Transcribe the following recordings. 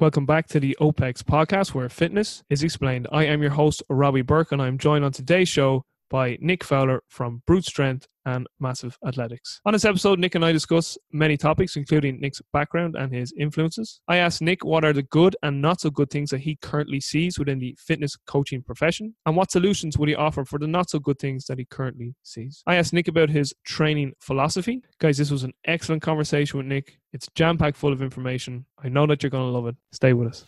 Welcome back to the OPEX podcast where fitness is explained. I am your host, Robbie Bourke, and I'm joined on today's show by Nick Fowler from Brute Strength and Massive Athletics. On this episode, Nick and I discuss many topics, including Nick's background and his influences. I asked Nick what are the good and not so good things that he currently sees within the fitness coaching profession, and what solutions would he offer for the not so good things that he currently sees. I asked Nick about his training philosophy. Guys, this was an excellent conversation with Nick. It's jam packed full of information. I know that you're going to love it. Stay with us.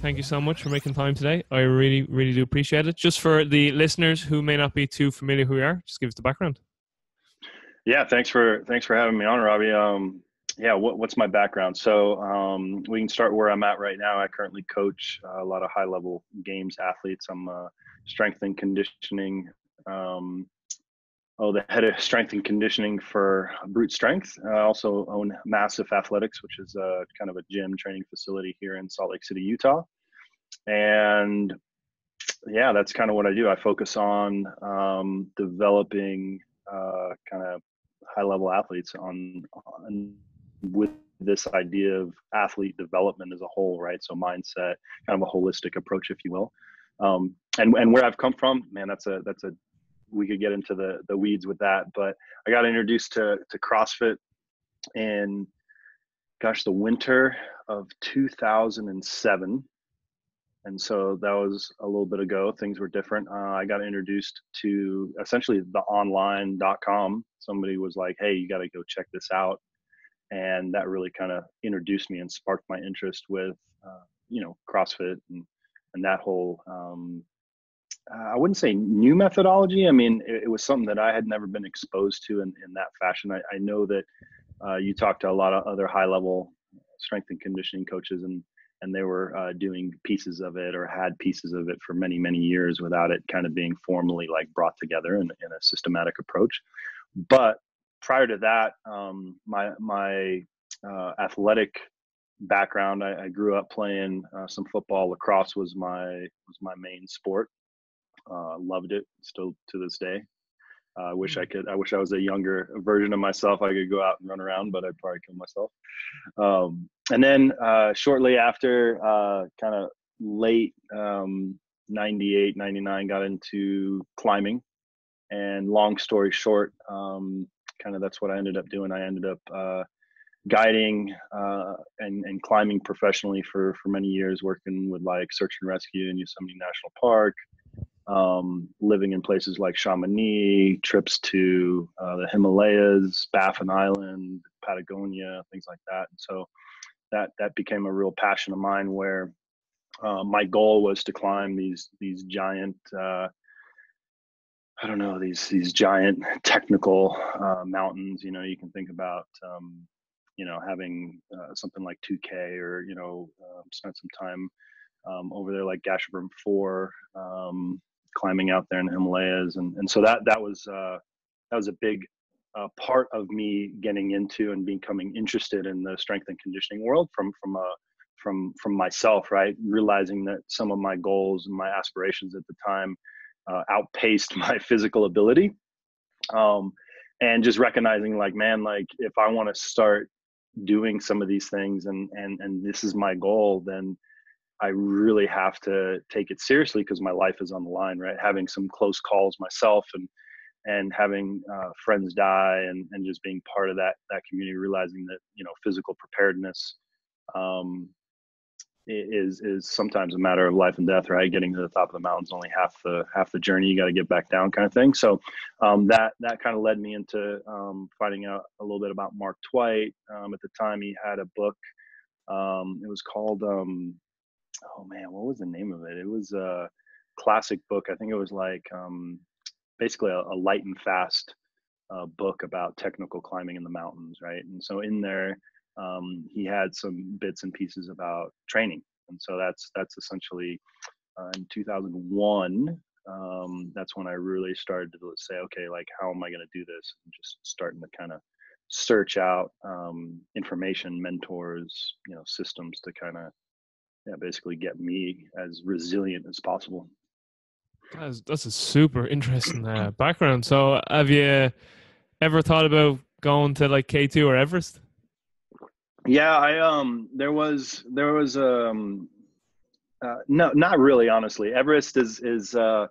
Thank you so much for making time today. I really, really do appreciate it. Just for the listeners who may not be too familiar who you are, just give us the background. Yeah, thanks for thanks for having me on, Robbie. Um, yeah, what, what's my background? So um, we can start where I'm at right now. I currently coach a lot of high level games athletes. I'm a strength and conditioning um, oh, the head of strength and conditioning for Brute Strength. I also own Massive Athletics, which is a kind of a gym training facility here in Salt Lake City, Utah. And yeah, that's kind of what I do. I focus on um, developing uh, kind of high level athletes on, on with this idea of athlete development as a whole, right? So mindset, kind of a holistic approach, if you will. Um, and and where I've come from, man, that's a that's a we could get into the the weeds with that. But I got introduced to to CrossFit in gosh the winter of 2007 and so that was a little bit ago things were different. Uh, i got introduced to essentially the online.com somebody was like hey you got to go check this out. And that really kind of introduced me and sparked my interest with uh, you know crossfit and and that whole um, I wouldn't say new methodology. I mean, it, it, was something that I had never been exposed to in, in that fashion. I, I know that uh, you talked to a lot of other high level strength and conditioning coaches and and they were uh, doing pieces of it or had pieces of it for many many years without it kind of being formally like brought together in, in a systematic approach but prior to that um, my my uh, athletic background I, I, grew up playing uh, some football lacrosse was my was my main sport uh, loved it still to this day. Uh, I wish I mm. could. I wish I was a younger version of myself. I could go out and run around, but I'd probably kill myself. Um, and then uh, shortly after, uh, kind of late um, 98, 99, got into climbing. And long story short, um, kind of that's what I ended up doing. I ended up uh, guiding uh, and, and climbing professionally for, for many years, working with like search and rescue in Yosemite National Park, um, living in places like Chamonix, trips to uh, the Himalayas, Baffin Island, Patagonia, things like that. And so that that became a real passion of mine. Where uh, my goal was to climb these these giant. Uh, I don't know these these giant technical uh, mountains. You know, you can think about um, you know having uh, something like K2 or you know um, spent some time um, over there like Gasherbrum Four, um, climbing out there in the Himalayas, and and so that that was uh, that was a big uh, part of me getting into and becoming interested in the strength and conditioning world from from uh, from from myself, right? Realizing that some of my goals and my aspirations at the time uh, outpaced my physical ability, um, and just recognizing like, man, like if I want to start doing some of these things and and and this is my goal, then I really have to take it seriously because my life is on the line, right? Having some close calls myself and and having uh, friends die and, and just being part of that that community, realizing that you know physical preparedness um, is is sometimes a matter of life and death, right? Getting to the top of the mountains only half the half the journey. You got to get back down, kind of thing. So um, that that kind of led me into um, finding out a little bit about Mark Twight. Um, at the time, he had a book. Um, it was called um, oh man, what was the name of it? It was a classic book. I think it was like um, basically a, a, light and fast uh, book about technical climbing in the mountains, right? And so in there, um, he had some bits and pieces about training, and so that's that's essentially uh, in 2001. Um, that's when I really started to say, okay, like how am I going to do this? And just starting to kind of search out um, information, mentors, you know, systems to kind of yeah, basically get me as resilient as possible. That's, that's a super interesting uh, background. So, have you ever thought about going to like K two or Everest? Yeah, I um there was there was um uh, no not really honestly. Everest is is uh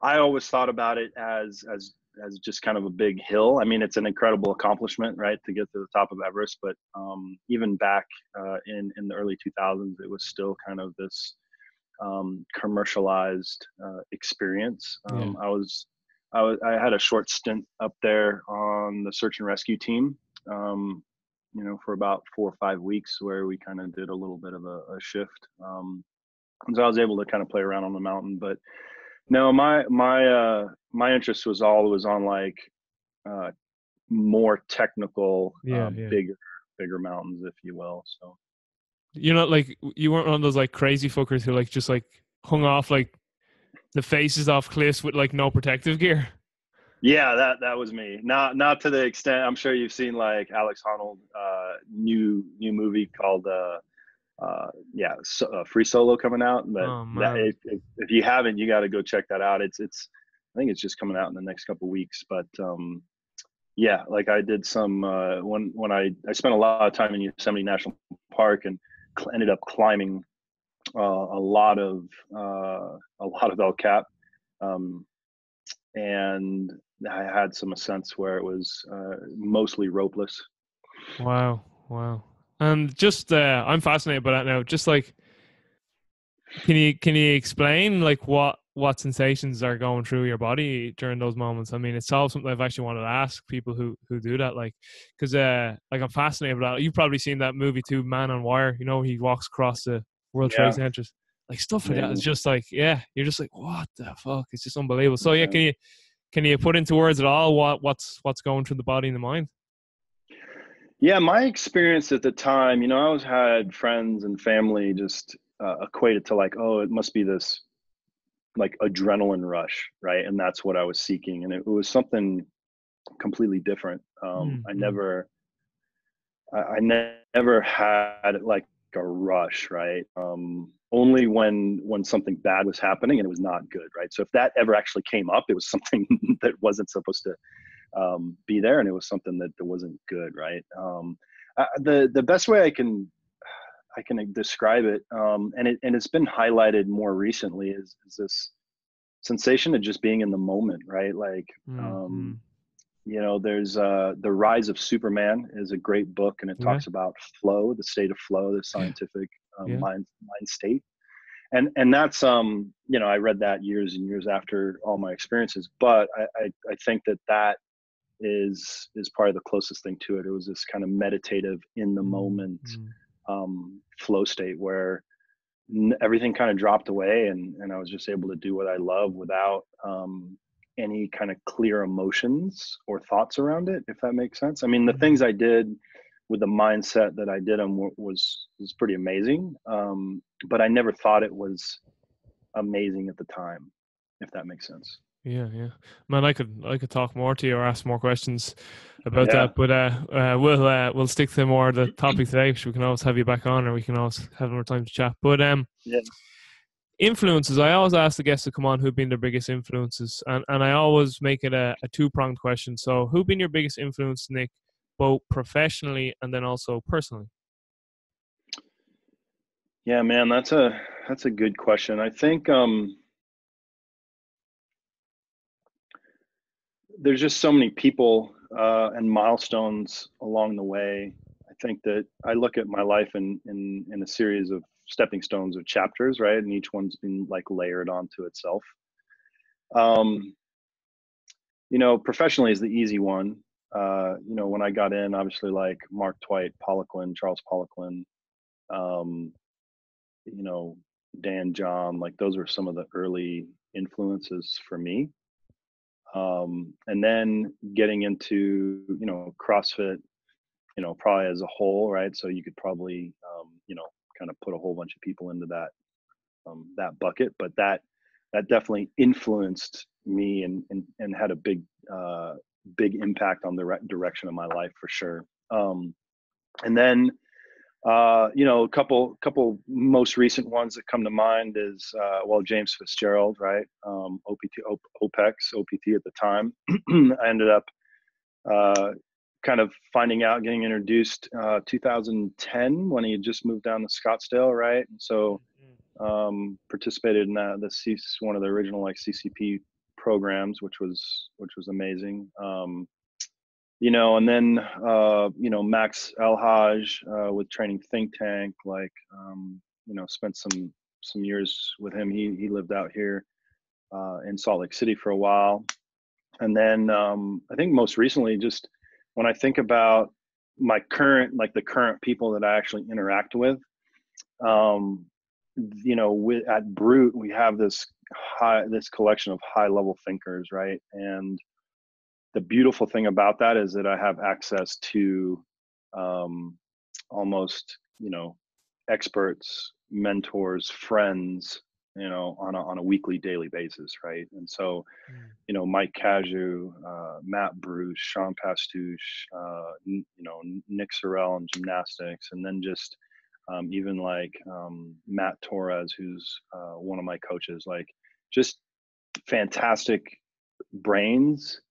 I always thought about it as as as just kind of a big hill. I mean, it's an incredible accomplishment, right, to get to the top of Everest. But um, even back uh, in in the early 2000s, it was still kind of this um, commercialized uh, experience. Um, yeah. I was I was I had a short stint up there on the search and rescue team. Um, you know, for about four or five weeks, where we kind of did a little bit of a, a shift. Um, so I was able to kind of play around on the mountain, but no, my my uh my interest was always on like uh more technical, yeah, uh, yeah. bigger bigger mountains, if you will. So you're not like you weren't one of those like crazy fuckers who like just like hung off like the faces off cliffs with like no protective gear. Yeah, that that was me. Not not to the extent I'm sure you've seen like Alex Honnold uh new new movie called uh uh, yeah, so, uh, free solo coming out. But oh, that, if, if, you haven't, you got to go check that out. It's it's I think it's just coming out in the next couple weeks. But um, yeah, like I did some uh, when when I I spent a lot of time in Yosemite National Park and cl- ended up climbing uh, a lot of uh, a lot of El Cap, um, and I had some ascents where it was uh, mostly ropeless. Wow! Wow! And just uh, I'm fascinated by that now. Just like, can you can you explain like what what sensations are going through your body during those moments? I mean, it's all something I've actually wanted to ask people who who do that. Like, because uh, like I'm fascinated by that. You've probably seen that movie too, Man on Wire. You know, he walks across the World yeah. Trade Centers. Like stuff like that. It's just like, yeah, you're just like, what the fuck? It's just unbelievable. So yeah, can you can you put into words at all what what's what's going through the body and the mind? Yeah, my experience at the time, you know, I always had friends and family just uh, equate it to like, oh, it must be this like adrenaline rush, right? And that's what I was seeking, and it, was something completely different. Um, mm-hmm. I never, I, I never had like a rush, right? Um, only when when something bad was happening and it was not good, right? So if that ever actually came up, it was something that wasn't supposed to um, be there, and it was something that, that wasn't good, right? Um, uh, the the best way I can I can describe it, um, and it and it's been highlighted more recently is, is this sensation of just being in the moment, right? Like, um, mm-hmm. you know, there's uh, the Rise of Superman is a great book, and it yeah. talks about flow, the state of flow, the scientific um, yeah. mind mind state, and and that's um, you know, I read that years and years after all my experiences, but I I, I think that that is is probably the closest thing to it. It was this kind of meditative, in the moment mm-hmm. um, flow state where n- everything kind of dropped away, and and I was just able to do what I love without um, any kind of clear emotions or thoughts around it. If that makes sense. I mean, the mm-hmm. things I did with the mindset that I did them was was pretty amazing, um, but I never thought it was amazing at the time. If that makes sense. Yeah, yeah, man. I could I could talk more to you or ask more questions about yeah. that, but uh, uh, we'll uh, we'll stick to more the topic today. Which we can always have you back on, or we can always have more time to chat. But um, yeah. influences. I always ask the guests to come on who've been their biggest influences, and and I always make it a, a two pronged question. So, who've been your biggest influence, Nick, both professionally and then also personally? Yeah, man, that's a that's a good question. I think um there's just so many people uh, and milestones along the way. I think that I look at my life in, in in a series of stepping stones or chapters, right? And each one's been like layered onto itself. Um, you know, professionally is the easy one. Uh, you know, when I got in, obviously like Mark Twight, Poliquin, Charles Poliquin, um, you know, Dan John, like those were some of the early influences for me um, and then getting into you know CrossFit, you know probably as a whole, right? So you could probably um, you know kind of put a whole bunch of people into that um, that bucket, but that that definitely influenced me and and, and had a big uh, big impact on the re- direction of my life for sure. Um, and then uh, you know, a couple couple most recent ones that come to mind is uh, well James Fitzgerald, right? Um, OPT, OPEX, OPT at the time. I ended up uh, kind of finding out, getting introduced uh, 2010 when he had just moved down to Scottsdale, right? And so mm-hmm. um, participated in that, the C- one of the original like CCP programs, which was which was amazing. Um, you know, and then uh, you know Max El-Hag uh, with training think tank, like um, you know, spent some some years with him. He he lived out here uh, in Salt Lake City for a while, and then um, I think most recently, just when I think about my current like the current people that I actually interact with, um, you know, with, at Brute we have this high this collection of high level thinkers, right, and the beautiful thing about that is that I have access to um, almost you know experts, mentors, friends, you know, on a, on a weekly, daily basis, right? And so, mm. you know, Mike Cazayoux, uh, Matt Bruce, Sean Pastuch, uh, you know, Nick Sorrell in gymnastics, and then just um, even like um, Matt Torres, who's uh, one of my coaches, like just fantastic brains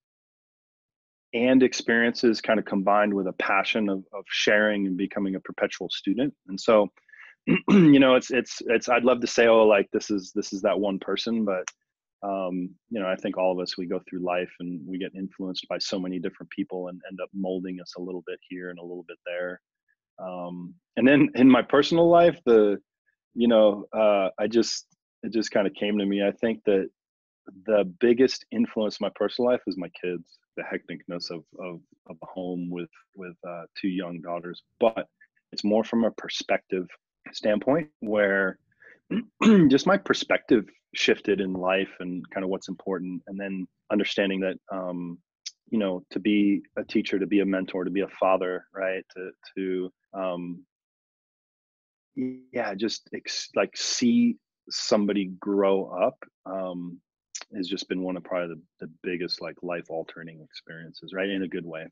and experiences kind of combined with a passion of, of sharing and becoming a perpetual student. And so, you know, it's, it's, it's, I'd love to say, oh, like this is, this is that one person, but, um, you know, I think all of us, we go through life and we get influenced by so many different people and end up molding us a little bit here and a little bit there. Um, and then in my personal life, the, you know, uh, I just, it just kind of came to me. I think that the biggest influence in my personal life is my kids. The hecticness of, of, of a home with with uh, two young daughters. But it's more from a perspective standpoint where just my perspective shifted in life and kind of what's important. And then understanding that um, you know to be a teacher to be a mentor to be a father right? To to um, yeah just ex- like see somebody grow up um, has just been one of probably the, the biggest like life altering experiences, right? In a good way.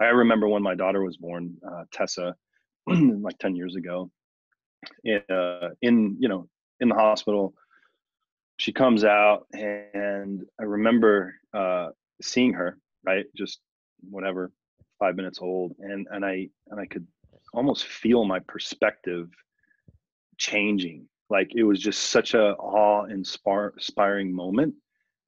I remember when my daughter was born, uh, Tessa, like 10 years ago, in, uh, in, you know, in the hospital, she comes out and I remember uh, seeing her, right? Just whatever, five minutes old. And, and I, and I could almost feel my perspective changing. Like it was just such a awe inspiring moment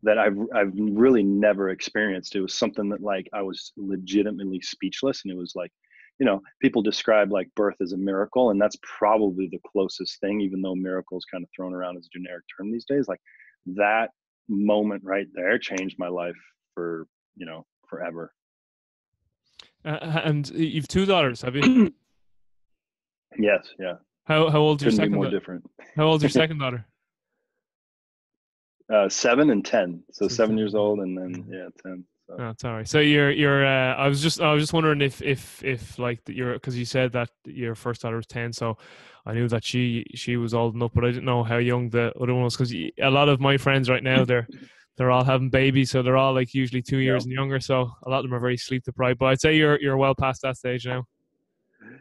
that I've I've really never experienced. It was something that like I was legitimately speechless, and it was like, you know, people describe like birth as a miracle, and that's probably the closest thing, even though miracle is kind of thrown around as a generic term these days. Like that moment right there changed my life for you know forever. Uh, and you've two daughters, have you? yes. Yeah. How how old's your second? Be more different. How old's your second daughter? Uh, seven and ten. So, so seven years old, and then yeah, ten. So. Oh, sorry. So you're you're. Uh, I was just I was just wondering if if if like you're because you said that your first daughter was ten, so I knew that she she was old enough, but I didn't know how young the other one was because a lot of my friends right now they're they're all having babies, so they're all like usually two years yeah. and younger. So a lot of them are very sleep deprived. But I'd say you're you're well past that stage now.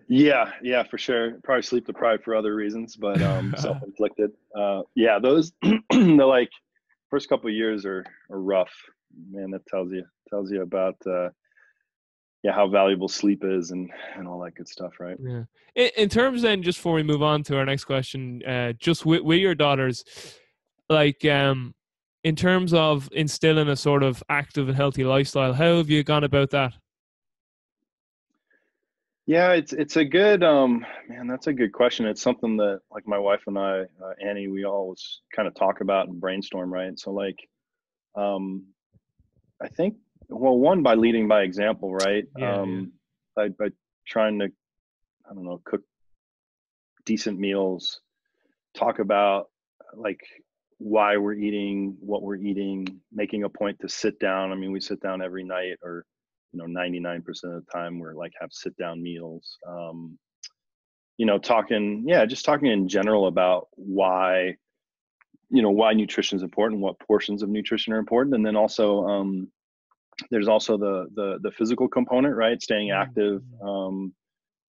Yeah, yeah, for sure. Probably sleep deprived for other reasons, but um, self inflicted. Uh, yeah, those the like first couple years are are rough. Man, that tells you tells you about uh, yeah how valuable sleep is and and all that good stuff, right? Yeah. In, in terms then, just before we move on to our next question, uh, just with, with your daughters, like um, in terms of instilling a sort of active and healthy lifestyle, how have you gone about that? Yeah, it's it's a good um man, that's a good question. It's something that like my wife and I, uh, Annie, we always kind of talk about and brainstorm, right? So like um I think well one by leading by example, right? Yeah, um yeah. By by trying to I don't know, cook decent meals, talk about like why we're eating, what we're eating, making a point to sit down. I mean, we sit down every night or you know 99% of the time we're like have sit down meals um, you know talking yeah just talking in general about why you know why nutrition is important what portions of nutrition are important and then also um, there's also the the the physical component right staying mm-hmm. active um,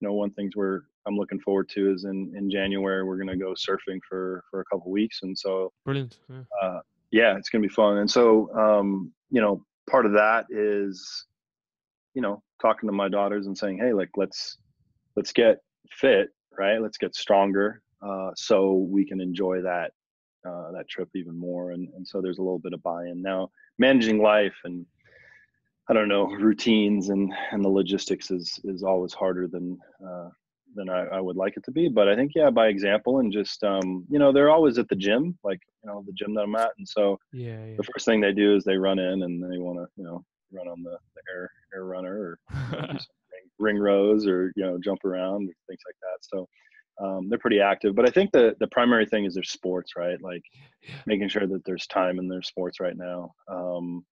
you know one things we're i'm looking forward to is in in january we're going to go surfing for for a couple weeks and so brilliant yeah. Uh, yeah it's going to be fun and so um, you know part of that is you know talking to my daughters and saying hey like let's let's get fit right let's get stronger uh, so we can enjoy that uh, that trip even more and, and so there's a little bit of buy-in now managing life and I don't know routines and and the logistics is is always harder than uh, than I, I, would like it to be. But I think yeah, by example and just um, you know they're always at the gym, like you know the gym that I'm at, and so yeah, yeah. the first thing they do is they run in and they want to you know run on the, the air air runner or ring, ring rows or you know jump around things like that. So. Um, they're pretty active, but I think the the primary thing is their sports, right? Like making sure that there's time in their sports right now. Um,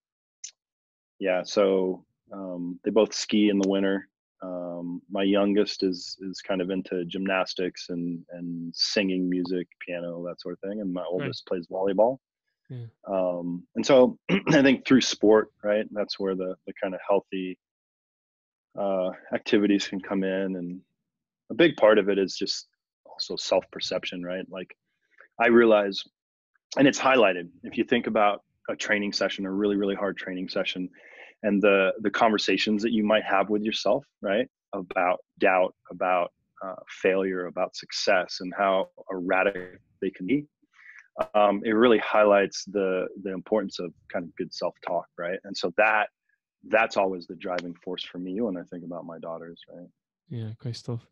yeah, so um, they both ski in the winter. Um, my youngest is is kind of into gymnastics and and singing music, piano, that sort of thing, and my oldest plays volleyball. Yeah. Um, and so I think through sport, right, that's where the the kind of healthy uh, activities can come in, and a big part of it is just also self perception, right? Like I realize, and it's highlighted if you think about a training session, a really really hard training session and the the conversations that you might have with yourself right about doubt about uh, failure about success and how erratic they can be um, it really highlights the the importance of kind of good self-talk right and so that that's always the driving force for me when i think about my daughters right yeah great stuff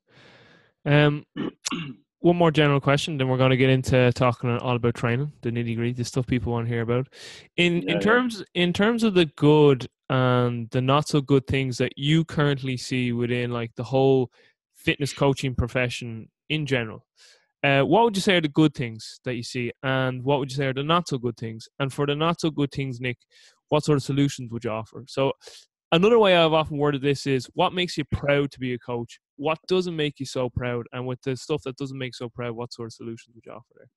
um one more general question, then we're going to get into talking all about training, the nitty gritty, the stuff people want to hear about. In yeah, in terms yeah. in terms of the good and the not so good things that you currently see within like the whole fitness coaching profession in general, uh, what would you say are the good things that you see, and what would you say are the not so good things? And for the not so good things, Nick, what sort of solutions would you offer? So, another way I've often worded this is, what makes you proud to be a coach? what doesn't make you so proud, and with the stuff that doesn't make so proud, what sort of solutions would you offer there?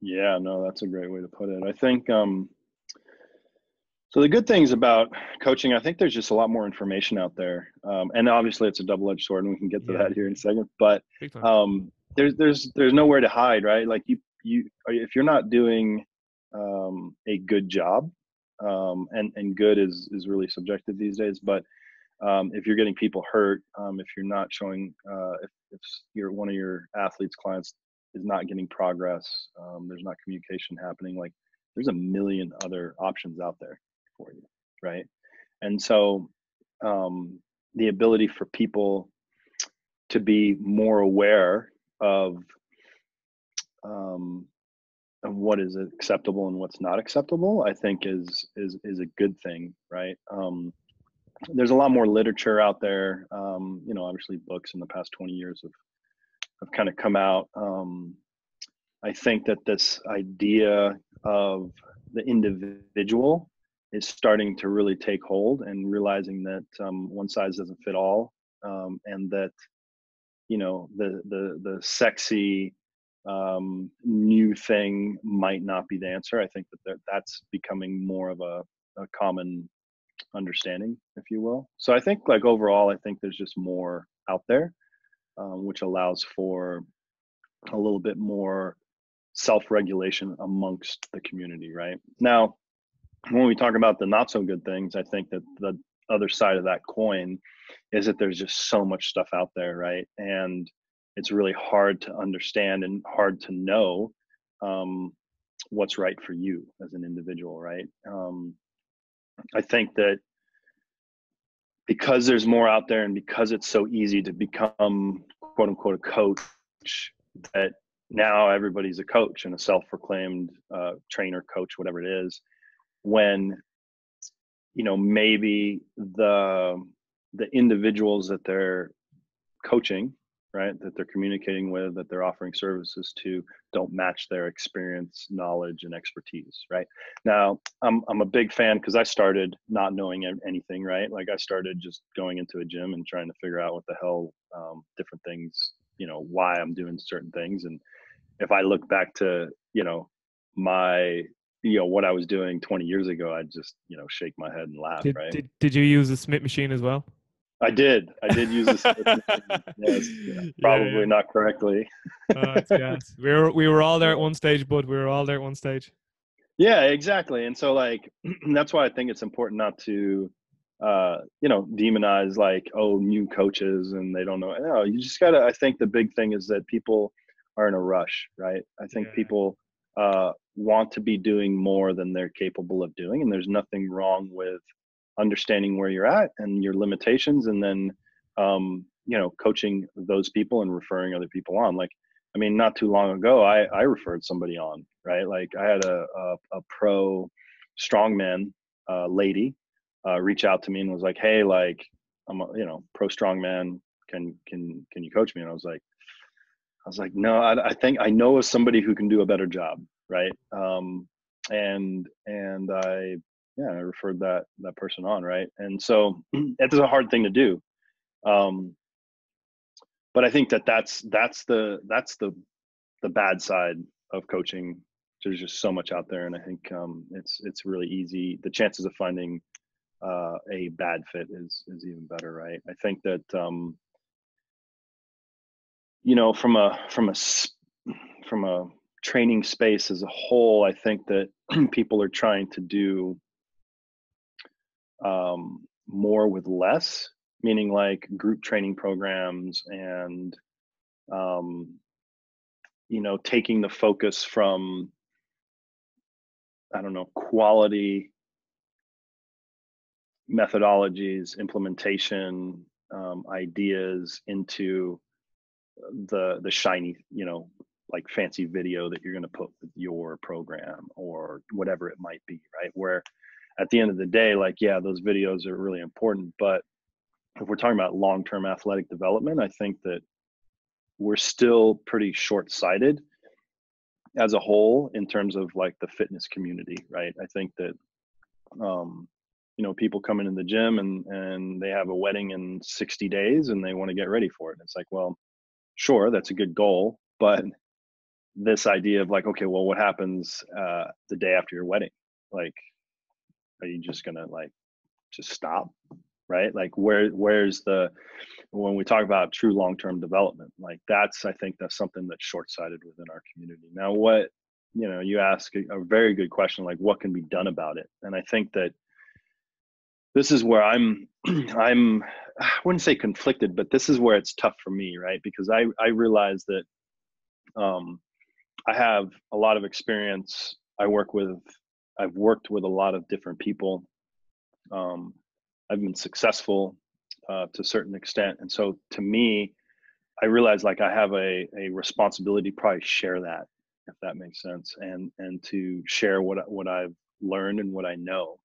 Yeah, no, that's a great way to put it. I think um, so. The good things about coaching, I think there's just a lot more information out there, um, and obviously it's a double-edged sword, and we can get to yeah. that here in a second. But um, there's there's there's nowhere to hide, right? Like you you if you're not doing um, a good job, um, and and good is is really subjective these days, but um, if you're getting people hurt, um, if you're not showing, uh, if, if you're one of your athletes, clients is not getting progress, um, there's not communication happening. Like there's a million other options out there for you, right? And so um, the ability for people to be more aware of um, of what is acceptable and what's not acceptable, I think is is is a good thing, right? Um, there's a lot more literature out there. Um, you know, obviously books in the past 20 years have have kind of come out. Um, I think that this idea of the individual is starting to really take hold and realizing that um, one size doesn't fit all, um, and that you know the the the sexy um, new thing might not be the answer. I think that that's becoming more of a, a common understanding, if you will. So I think like overall, I think there's just more out there, um, which allows for a little bit more self-regulation amongst the community, right? Now, when we talk about the not so good things, I think that the other side of that coin is that there's just so much stuff out there, right? And it's really hard to understand and hard to know um, what's right for you as an individual, right? Um, I think that because there's more out there and because it's so easy to become quote unquote a coach, that now everybody's a coach and a self-proclaimed uh, trainer, coach, whatever it is. When you know maybe the the individuals that they're coaching right that they're communicating with that they're offering services to don't match their experience knowledge and expertise right? Now i'm, I'm a big fan because i started not knowing anything right? Like i started just going into a gym and trying to figure out what the hell um, different things you know why i'm doing certain things. And if i look back to you know my you know what i was doing 20 years ago i'd just you know shake my head and laugh did, right did, did you use the smith machine as well I did. I did use this. yes, yeah, probably yeah, yeah. not correctly. oh, yes. We were we were all there at one stage, but we were all there at one stage. Yeah, exactly. And so like that's why I think it's important not to uh, you know, demonize like, oh, new coaches and they don't know. No, you just gotta. I think the big thing is that people are in a rush, right? I think people uh, want to be doing more than they're capable of doing, and there's nothing wrong with understanding where you're at and your limitations, and then um, you know, coaching those people and referring other people on. Like, I mean, not too long ago, I I referred somebody on, right? Like, I had a a, a pro strongman uh, lady uh, reach out to me and was like, "Hey, like I'm a, you know pro strongman. Can can can you coach me?" And I was like, I was like, "No, I, I think I know of somebody who can do a better job, right?" Um, and and I yeah, I referred that that person on, right? And so it's a hard thing to do. Um, but I think that that's that's the that's the the bad side of coaching there's just so much out there and i think um, it's it's really easy the chances of finding uh, a bad fit is is even better, right? I think that um, you know from a from a from a training space as a whole, I think that people are trying to do um, more with less, meaning like group training programs and um, you know taking the focus from I don't know quality methodologies, implementation, um, ideas into the the shiny, you know, like fancy video that you're going to put with your program or whatever it might be, right? Where at the end of the day, like, yeah, those videos are really important, but if we're talking about long-term athletic development, I think that we're still pretty short-sighted as a whole in terms of like the fitness community, right? I think that um, you know people come in the gym and and they have a wedding in 60 days and they want to get ready for it it's like well sure that's a good goal but this idea of like okay well what happens uh the day after your wedding? Like are you just gonna like just stop right? Like where where's the when we talk about true long-term development like that's i think that's something that's short-sighted within our community. Now what you know you ask a, a very good question like what can be done about it? And i think that this is where I'm I'm I wouldn't say conflicted, but this is where it's tough for me, right? Because I I realize that um, I have a lot of experience. I work with I've worked with a lot of different people. Um, I've been successful uh, to a certain extent, and so to me, I realize like I have a a responsibility probably share that if that makes sense, and and to share what what I've learned and what I know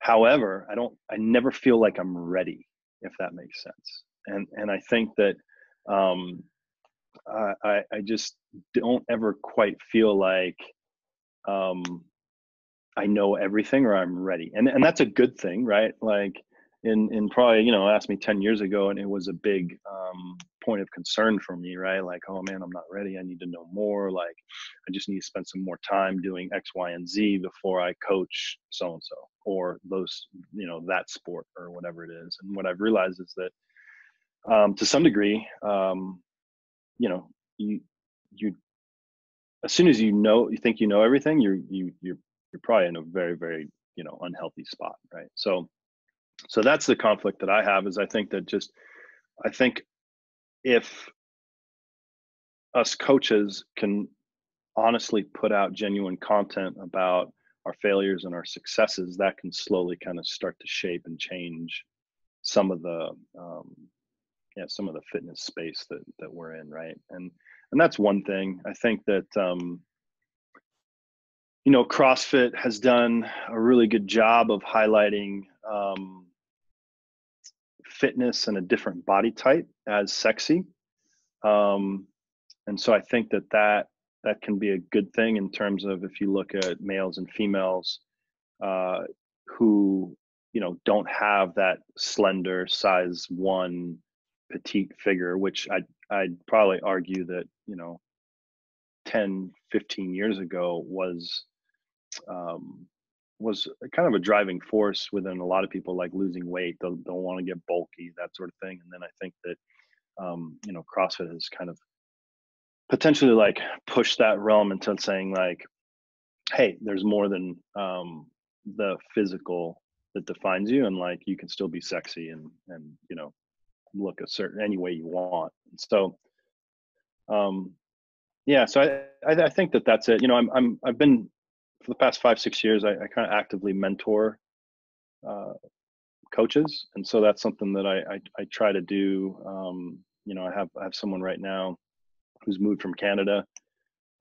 However, I don't, I never feel like I'm ready, if that makes sense. And and I think that um, I I just don't ever quite feel like um, I know everything or I'm ready, and and that's a good thing, right? Like in in probably you know asked me 10 years ago and it was a big um, point of concern for me right? Like oh man i'm not ready. I need to know more. Like i just need to spend some more time doing x y and z before i coach so and so or those you know that sport or whatever it is. And what i've realized is that um, to some degree um, you know you you as soon as you know you think you know everything you're you you're you're probably in a very very you know unhealthy spot right? So so that's the conflict that i have is i think that just i think if us coaches can honestly put out genuine content about our failures and our successes that can slowly kind of start to shape and change some of the um, yeah some of the fitness space that that we're in right? And and that's one thing. I think that um, you know crossfit has done a really good job of highlighting um, fitness and a different body type as sexy. Um, and so i think that that that can be a good thing in terms of if you look at males and females uh, who you know don't have that slender size one petite figure which i'd i'd probably argue that you know 10 15 years ago was um, was kind of a driving force within a lot of people like losing weight don't, don't want to get bulky that sort of thing. And then i think that um, you know crossfit has kind of potentially like push that realm into saying like hey there's more than um, the physical that defines you and like you can still be sexy and and you know look a certain any way you want. So um yeah so i i, I think that that's it. You know i'm i'm i've been for the past five six years i, I kind of actively mentor uh coaches and so that's something that i i, I try to do. Um you know i have i have someone right now who's moved from canada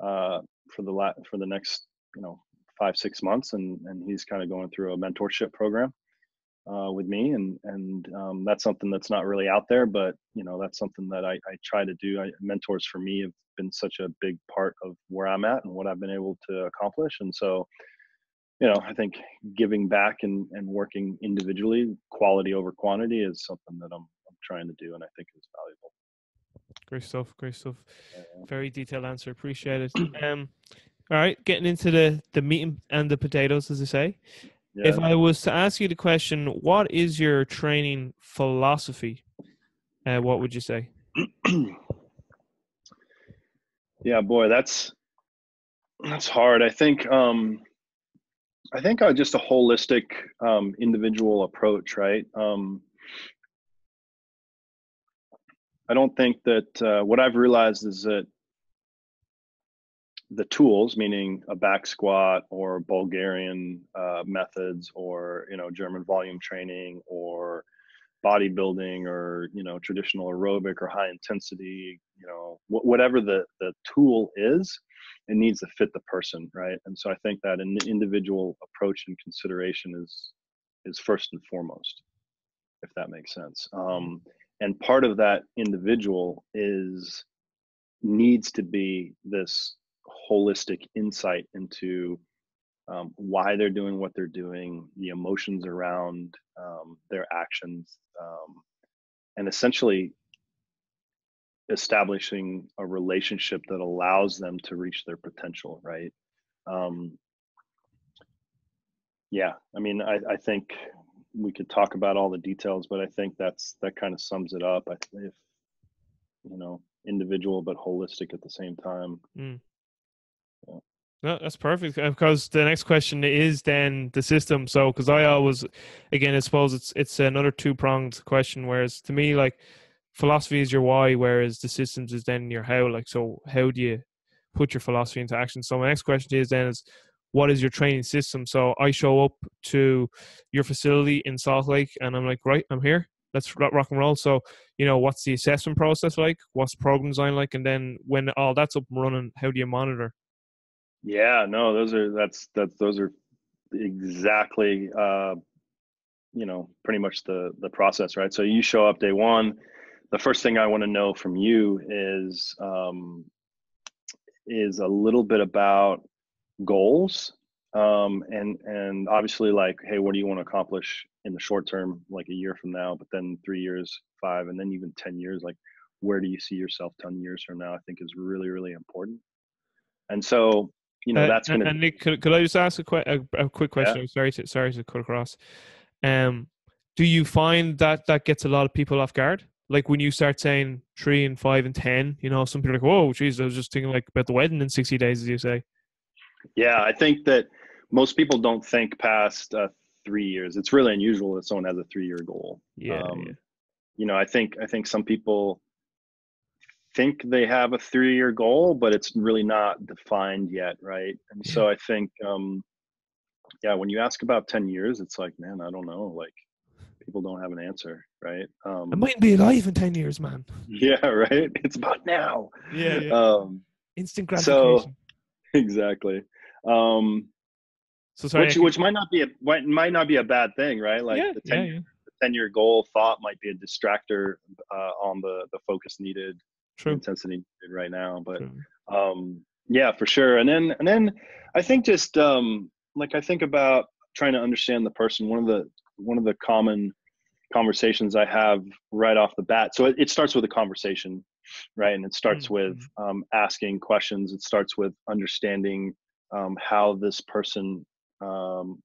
uh for the la- for the next you know five six months and and he's kind of going through a mentorship program uh, with me and and um, that's something that's not really out there but you know that's something that I, I try to do. I, mentors for me have been such a big part of where i'm at and what i've been able to accomplish and so you know i think giving back and and working individually quality over quantity is something that i'm, I'm trying to do and i think is valuable great stuff great stuff very detailed answer appreciate it um all right, getting into the the meat and the potatoes, as I say. Yeah. If I was to ask you the question, what is your training philosophy? Uh, what would you say? yeah, boy, that's that's hard. I think um, I think uh, just a holistic um, individual approach, right? Um, I don't think that uh, what I've realized is that the tools, meaning a back squat or Bulgarian uh, methods or you know German volume training or bodybuilding or you know traditional aerobic or high intensity, you know wh- whatever the the tool is, it needs to fit the person, right? And so I think that an individual approach and consideration is is first and foremost, if that makes sense. Um, and part of that individual is needs to be this holistic insight into um, why they're doing what they're doing, the emotions around um, their actions, um, and essentially establishing a relationship that allows them to reach their potential, right? Um, yeah, I mean, I, I, think we could talk about all the details, but I think that's that kind of sums it up. I, if you know, individual but holistic at the same time. Mm. No, that's perfect because the next question is then the system. So, because I always, again, I suppose it's it's another two pronged question. Whereas to me, like philosophy is your why, whereas the systems is then your how. Like, so how do you put your philosophy into action? So, my next question is then is what is your training system? So, I show up to your facility in Salt Lake, and I'm like, right, I'm here. Let's rock and roll. So, you know, what's the assessment process like? What's program design like? And then when all that's up and running, how do you monitor? Yeah, no, those are that's that's those are exactly uh, you know pretty much the the process, right? So you show up day one. The first thing I want to know from you is um, is a little bit about goals um, and and obviously like hey what do you want to accomplish in the short term like a year from now but then three years five and then even 10 years like where do you see yourself 10 years from now i think is really really important and so you know, uh, that's going to. And Nick, could, could I just ask a, quick a, a quick question? Yeah. Sorry to sorry to cut across. Um, do you find that that gets a lot of people off guard? Like when you start saying three and five and ten, you know, some people are like, "Whoa, geez, I was just thinking like about the wedding in sixty days," as you say. Yeah, I think that most people don't think past uh, three years. It's really unusual that someone has a three-year goal. Yeah, um, yeah. You know, I think I think some people think they have a three year goal, but it's really not defined yet, right? And so I think, um, yeah, when you ask about 10 years, it's like, man, I don't know. Like, people don't have an answer, right? Um, I might be alive in 10 years, man. Yeah, right? It's about now. Yeah, yeah. Um, Instant gratification. So, exactly. Um, so sorry, which, which might not be a might not be a bad thing, right? Like yeah, the 10 yeah, yeah. 10 year goal thought might be a distractor uh, on the the focus needed True. intensity right now. But um, yeah, for sure. And then and then I think just um, like I think about trying to understand the person. One of the one of the common conversations I have right off the bat. So it, it starts with a conversation, right? And it starts mm-hmm. with um, asking questions. It starts with understanding um, how this person um,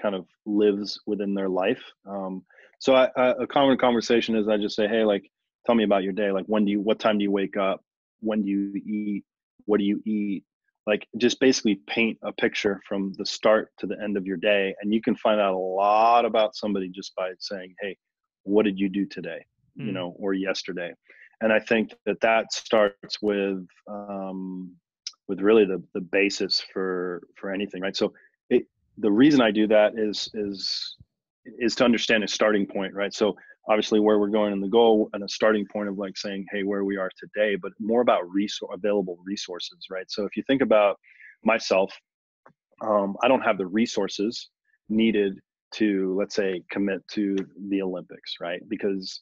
kind of lives within their life. Um, so I, I, a common conversation is I just say, hey, like, tell me about your day like when do you what time do you wake up when do you eat what do you eat like just basically paint a picture from the start to the end of your day and you can find out a lot about somebody just by saying hey what did you do today mm. you hmm. know or yesterday and i think that that starts with um, with really the the basis for for anything right? So it, the reason i do that is is is to understand a starting point right? So obviously where we're going in the goal and a starting point of like saying hey where we are today but more about resource available resources right? So if you think about myself um, i don't have the resources needed to let's say commit to the olympics right? Because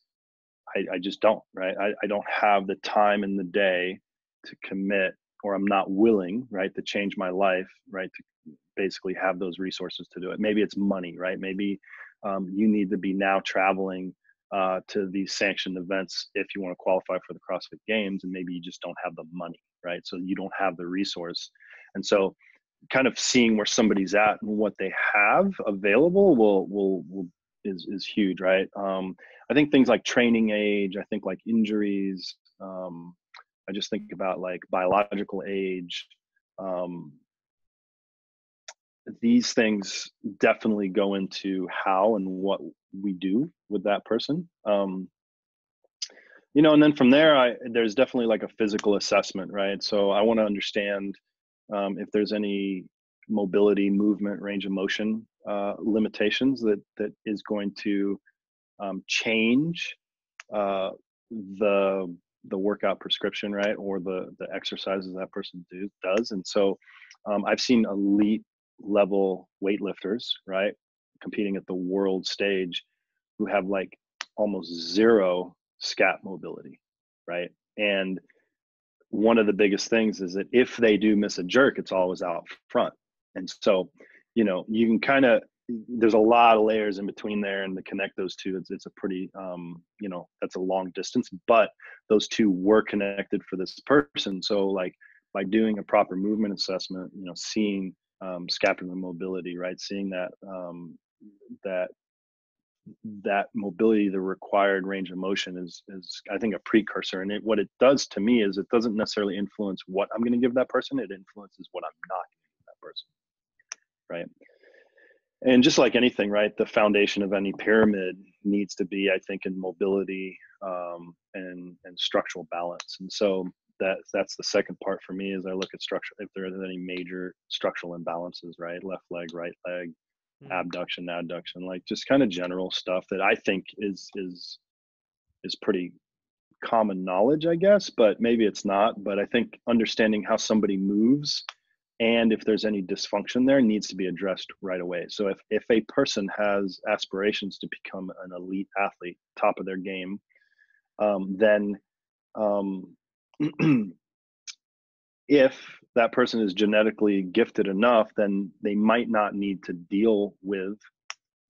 i, I just don't right I, I don't have the time in the day to commit or i'm not willing right to change my life right to basically have those resources to do it maybe it's money right maybe um, you need to be now traveling uh, to these sanctioned events if you want to qualify for the CrossFit Games, and maybe you just don't have the money, right? So you don't have the resource, and so kind of seeing where somebody's at and what they have available will will, will is is huge, right? Um, I think things like training age, I think like injuries. Um, I just think about like biological age. Um, these things definitely go into how and what we do with that person um, you know and then from there i there's definitely like a physical assessment right so i want to understand um, if there's any mobility movement range of motion uh, limitations that that is going to um, change uh, the the workout prescription right or the the exercises that person do, does and so um, i've seen elite level weightlifters, right? Competing at the world stage who have like almost zero scap mobility, right? And one of the biggest things is that if they do miss a jerk, it's always out front. And so, you know, you can kind of there's a lot of layers in between there and to connect those two it's, it's a pretty um, you know that's a long distance but those two were connected for this person so like by doing a proper movement assessment you know seeing um, scapular mobility, right? Seeing that um, that that mobility, the required range of motion is is I think a precursor. And it, what it does to me is it doesn't necessarily influence what I'm going to give that person. It influences what I'm not giving that person, right? And just like anything, right, the foundation of any pyramid needs to be, I think, in mobility um, and and structural balance. And so that that's the second part for me as I look at structure if there is any major structural imbalances, right? Left leg, right leg, mm-hmm. abduction, adduction, like just kind of general stuff that I think is is is pretty common knowledge, I guess, but maybe it's not. But I think understanding how somebody moves and if there's any dysfunction there needs to be addressed right away. So if if a person has aspirations to become an elite athlete, top of their game, um, then um, if that person is genetically gifted enough, then they might not need to deal with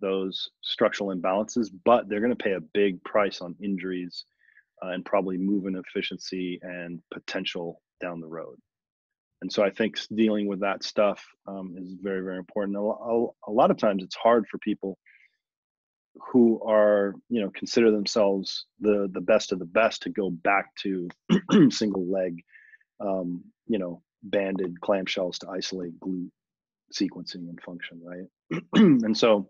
those structural imbalances, but they're going to pay a big price on injuries uh, and probably movement efficiency and potential down the road. And so I think dealing with that stuff um, is very, very important. A, a, a lot of times it's hard for people who are you know consider themselves the the best of the best to go back to single leg um, you know banded clamshells to isolate glute sequencing and function right and so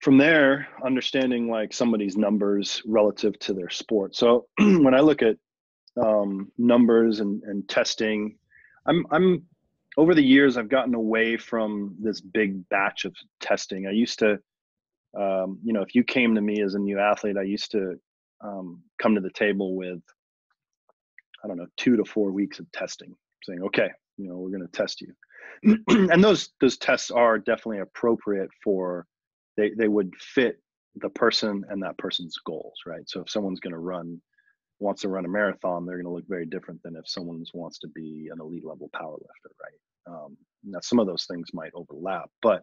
from there understanding like somebody's numbers relative to their sport so when i look at um, numbers and, and testing i'm i'm over the years, I've gotten away from this big batch of testing. I used to, um, you know, if you came to me as a new athlete, I used to um, come to the table with, I don't know, two to four weeks of testing, saying, okay, you know, we're going to test you. and those those tests are definitely appropriate for they they would fit the person and that person's goals, right? So if someone's going to run wants to run a marathon, they're going to look very different than if someone wants to be an elite level power lifter, right? Um, now, some of those things might overlap, but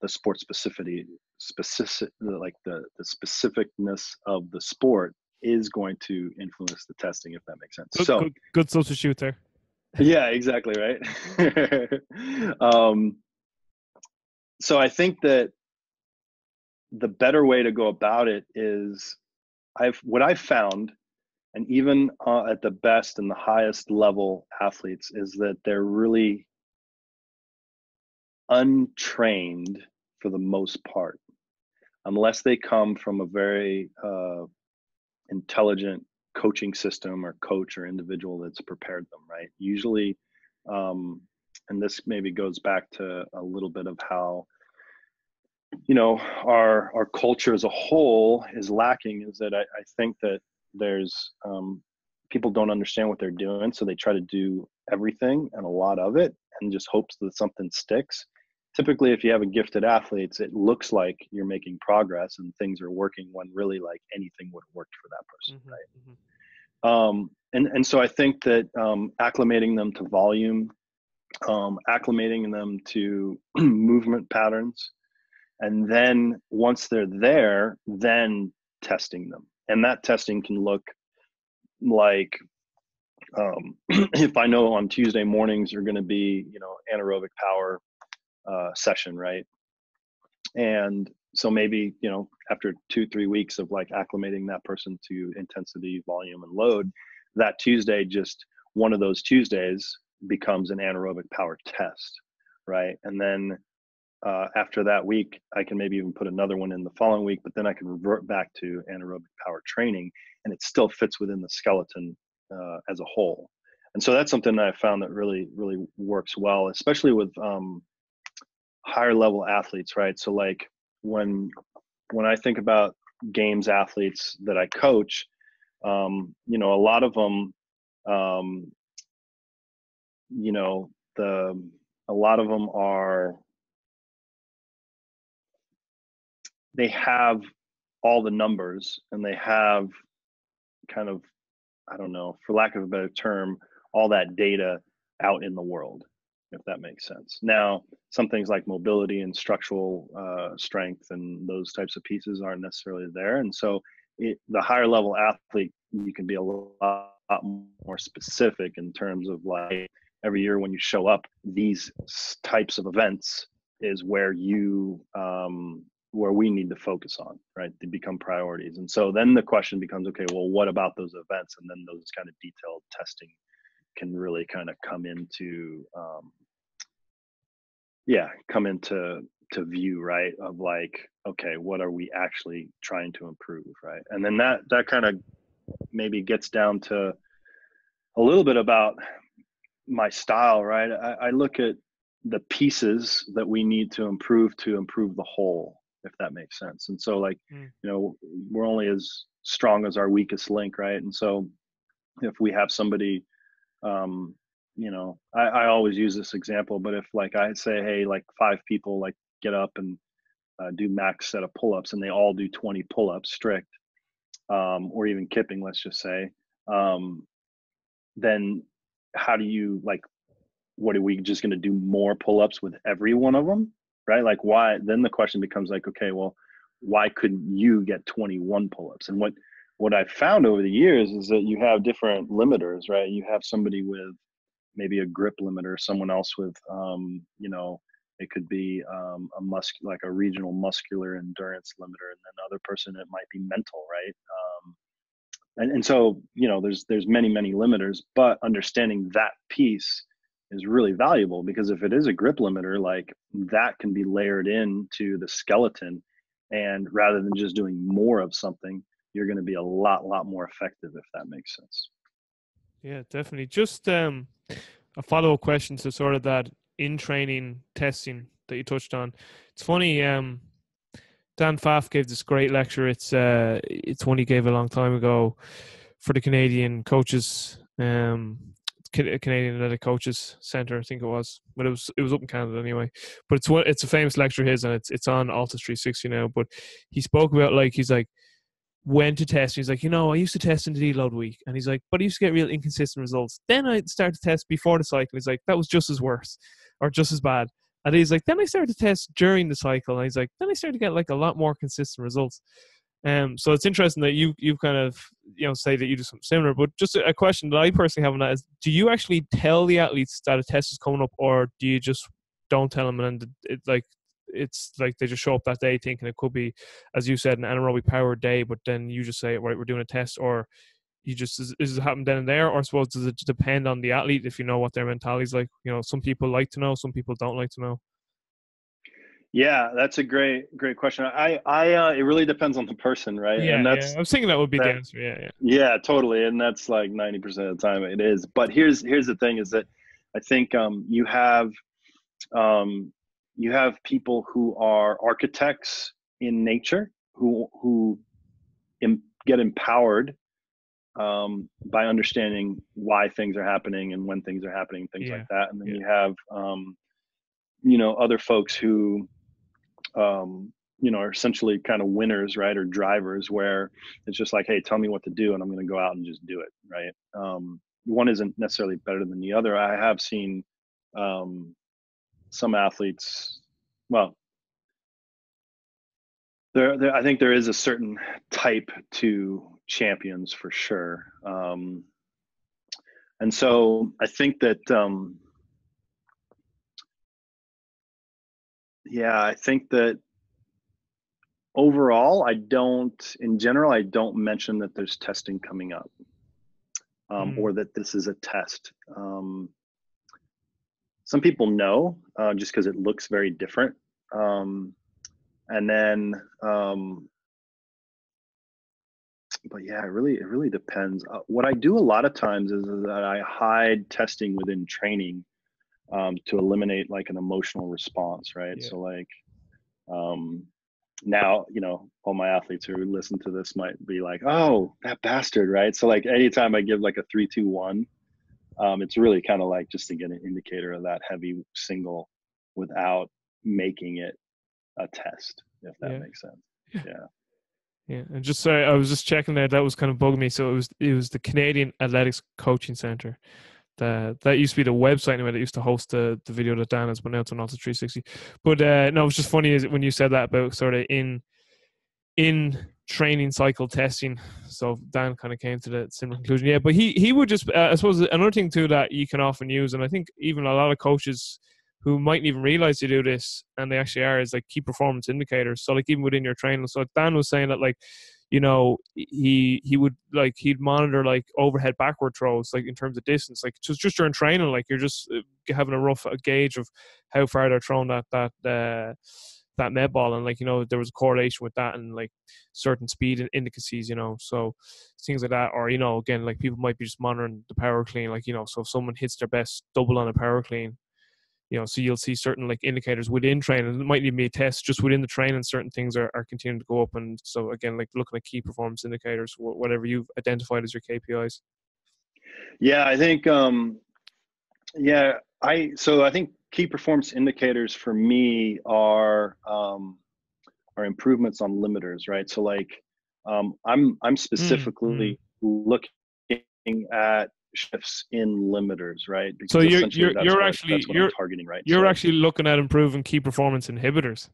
the sport specificity, specific, like the the specificness of the sport, is going to influence the testing, if that makes sense. Good, so, good, good substitute there. yeah, exactly right. um, so I think that the better way to go about it is I've what I've found and even uh, at the best and the highest level athletes is that they're really untrained for the most part. Unless they come from a very uh, intelligent coaching system or coach or individual that's prepared them right? Usually um, and this maybe goes back to a little bit of how you know our our culture as a whole is lacking is that i, I think that there's um, people don't understand what they're doing so they try to do everything and a lot of it and just hopes that something sticks. Typically if you have a gifted athletes it looks like you're making progress and things are working when really like anything would have worked for that person mm-hmm, right? mm-hmm. um, and and so i think that um, acclimating them to volume um, acclimating them to movement patterns and then once they're there then testing them and that testing can look like um, if i know on tuesday mornings are going to be you know anaerobic power uh, session right? And so maybe you know after two three weeks of like acclimating that person to intensity volume and load that tuesday just one of those tuesdays becomes an anaerobic power test right? And then uh, after that week, I can maybe even put another one in the following week, but then I can revert back to anaerobic power training and it still fits within the skeleton uh, as a whole. And so that's something that I found that really, really works well, especially with um, higher level athletes, right? So like when when I think about games athletes that I coach, um, you know, a lot of them, um, you know, the a lot of them are they have all the numbers and they have kind of i don't know for lack of a better term all that data out in the world if that makes sense. Now some things like mobility and structural uh, strength and those types of pieces aren't necessarily there. And so it, the higher level athlete you can be a lot more specific in terms of like every year when you show up these types of events is where you um, where we need to focus on, right? They become priorities. And so then the question becomes, okay, well, what about those events? And then those kind of detailed testing can really kind of come into, um, yeah, come into to view, right? Of like, okay, what are we actually trying to improve, right? And then that that kind of maybe gets down to a little bit about my style, right? I, I look at the pieces that we need to improve to improve the whole if that makes sense. And so like, mm. you know, we're only as strong as our weakest link, right? And so if we have somebody um, you know, I, I always use this example, but if like I say, hey, like five people like get up and uh, do max set of pull-ups and they all do 20 pull-ups strict, um, or even kipping, let's just say, um, then how do you like what are we just going to do more pull-ups with every one of them right? Like why? Then the question becomes like, okay, well, why couldn't you get 21 pull-ups? And what what I've found over the years is that you have different limiters, right? You have somebody with maybe a grip limiter, someone else with, um, you know, it could be um, a mus like a regional muscular endurance limiter, and then other person it might be mental, right? Um, and and so you know, there's there's many many limiters, but understanding that piece is really valuable because if it is a grip limiter, like that can be layered into the skeleton. And rather than just doing more of something, you're going to be a lot, lot more effective if that makes sense. Yeah, definitely. Just um, a follow up question to sort of that in training testing that you touched on. It's funny. Um, Dan Pfaff gave this great lecture. It's uh, it's one he gave a long time ago for the Canadian coaches. Um, Uh, Canadian Athletic Coaches Center, I think it was, but it was it was up in Canada anyway. But it's what it's a famous lecture of his, and it's it's on Altis 360 now. But he spoke about like he's like when to test. He's like, you know, I used to test in the deload week, and he's like, but I used to get real inconsistent results. Then I started to test before the cycle. He's like, that was just as worse, or just as bad. And he's like, then I started to test during the cycle, and he's like, then I started to get like a lot more consistent results. Um, so it's interesting that you you kind of you know say that you do something similar. But just a, question that I personally have on that is: Do you actually tell the athletes that a test is coming up, or do you just don't tell them and it like it's like they just show up that day thinking it could be, as you said, an anaerobic power day, but then you just say, right, we're doing a test, or you just is, is it happen then and there, or I suppose does it depend on the athlete if you know what their mentality is like? You know, some people like to know, some people don't like to know. Yeah, that's a great, great question. I, I, uh, it really depends on the person, right? Yeah, and that's, yeah. I was thinking that would be that, the answer. Yeah, yeah. Yeah, totally. And that's like 90% of the time it is. But here's, here's the thing is that I think, um, you have, um, you have people who are architects in nature who, who get empowered, um, by understanding why things are happening and when things are happening, things yeah. like that. And then yeah. you have, um, you know, other folks who, um, you know, are essentially kind of winners, right, or drivers, where it's just like, hey, tell me what to do, and I'm going to go out and just do it, right? Um, one isn't necessarily better than the other. I have seen um, some athletes, well, there, there, I think there is a certain type to champions for sure. Um, and so I think that um, yeah, I think that overall, I don't, in general, I don't mention that there's testing coming up um, mm. or that this is a test. Um, some people know uh, just because it looks very different. Um, and then, um, but yeah, it really, it really depends. Uh, what I do a lot of times is, is that I hide testing within training um, to eliminate like an emotional response, right? Yeah. So like um, now, you know, all my athletes who listen to this might be like, "Oh, that bastard!" Right? So like anytime I give like a three, two, one, um, it's really kind of like just to get an indicator of that heavy single without making it a test, if that yeah. makes sense. Yeah. Yeah, and just sorry, I was just checking there. That was kind of bugging me. So it was it was the Canadian Athletics Coaching Center the, that used to be the website anyway that used to host the, the video that Dan has, but now it's on Alta 360. But uh, no, it was just funny is when you said that about sort of in in training cycle testing. So Dan kind of came to the similar conclusion. Yeah, but he he would just uh, I suppose another thing too that you can often use, and I think even a lot of coaches who mightn't even realize you do this and they actually are is like key performance indicators. So like even within your training. So Dan was saying that like you know he he would like he'd monitor like overhead backward throws like in terms of distance like just just during training like you're just uh, having a rough gauge of how far they're throwing that that uh that med ball and like you know there was a correlation with that and like certain speed indices you know so things like that or you know again like people might be just monitoring the power clean like you know so if someone hits their best double on a power clean you know, so you'll see certain like indicators within training. It might even be a test just within the training. Certain things are, are continuing to go up, and so again, like looking at key performance indicators, whatever you've identified as your KPIs. Yeah, I think. um Yeah, I so I think key performance indicators for me are um are improvements on limiters, right? So like, um I'm I'm specifically mm-hmm. looking at shifts in limiters, right? Because so you're you're, you're what, actually you're targeting, right? You're so, actually looking at improving key performance inhibitors.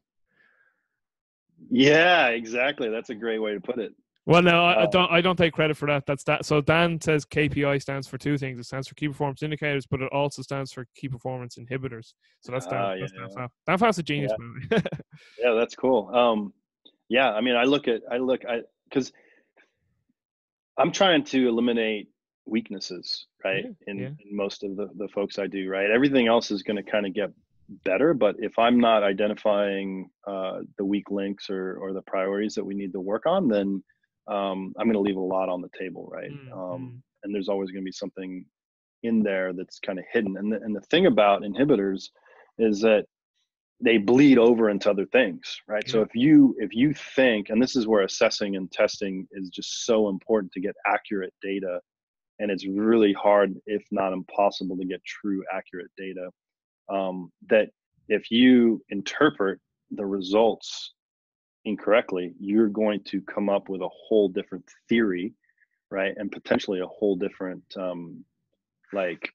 Yeah, exactly. That's a great way to put it. Well, no, I, I don't. I don't take credit for that. That's that. So Dan says KPI stands for two things. It stands for key performance indicators, but it also stands for key performance inhibitors. So that's Dan. Uh, yeah, that's Dan, yeah. Dan a genius. Yeah. yeah, that's cool. Um, yeah, I mean, I look at, I look, I because I'm trying to eliminate weaknesses, right? Yeah, in, yeah. in, most of the, the folks I do, right? Everything else is going to kind of get better, but if I'm not identifying uh, the weak links or, or the priorities that we need to work on, then um, I'm going to leave a lot on the table, right? Mm-hmm. Um, and there's always going to be something in there that's kind of hidden. And the, and the thing about inhibitors is that they bleed over into other things right yeah. so if you if you think and this is where assessing and testing is just so important to get accurate data and it's really hard, if not impossible, to get true, accurate data. Um, that if you interpret the results incorrectly, you're going to come up with a whole different theory, right? And potentially a whole different, um, like,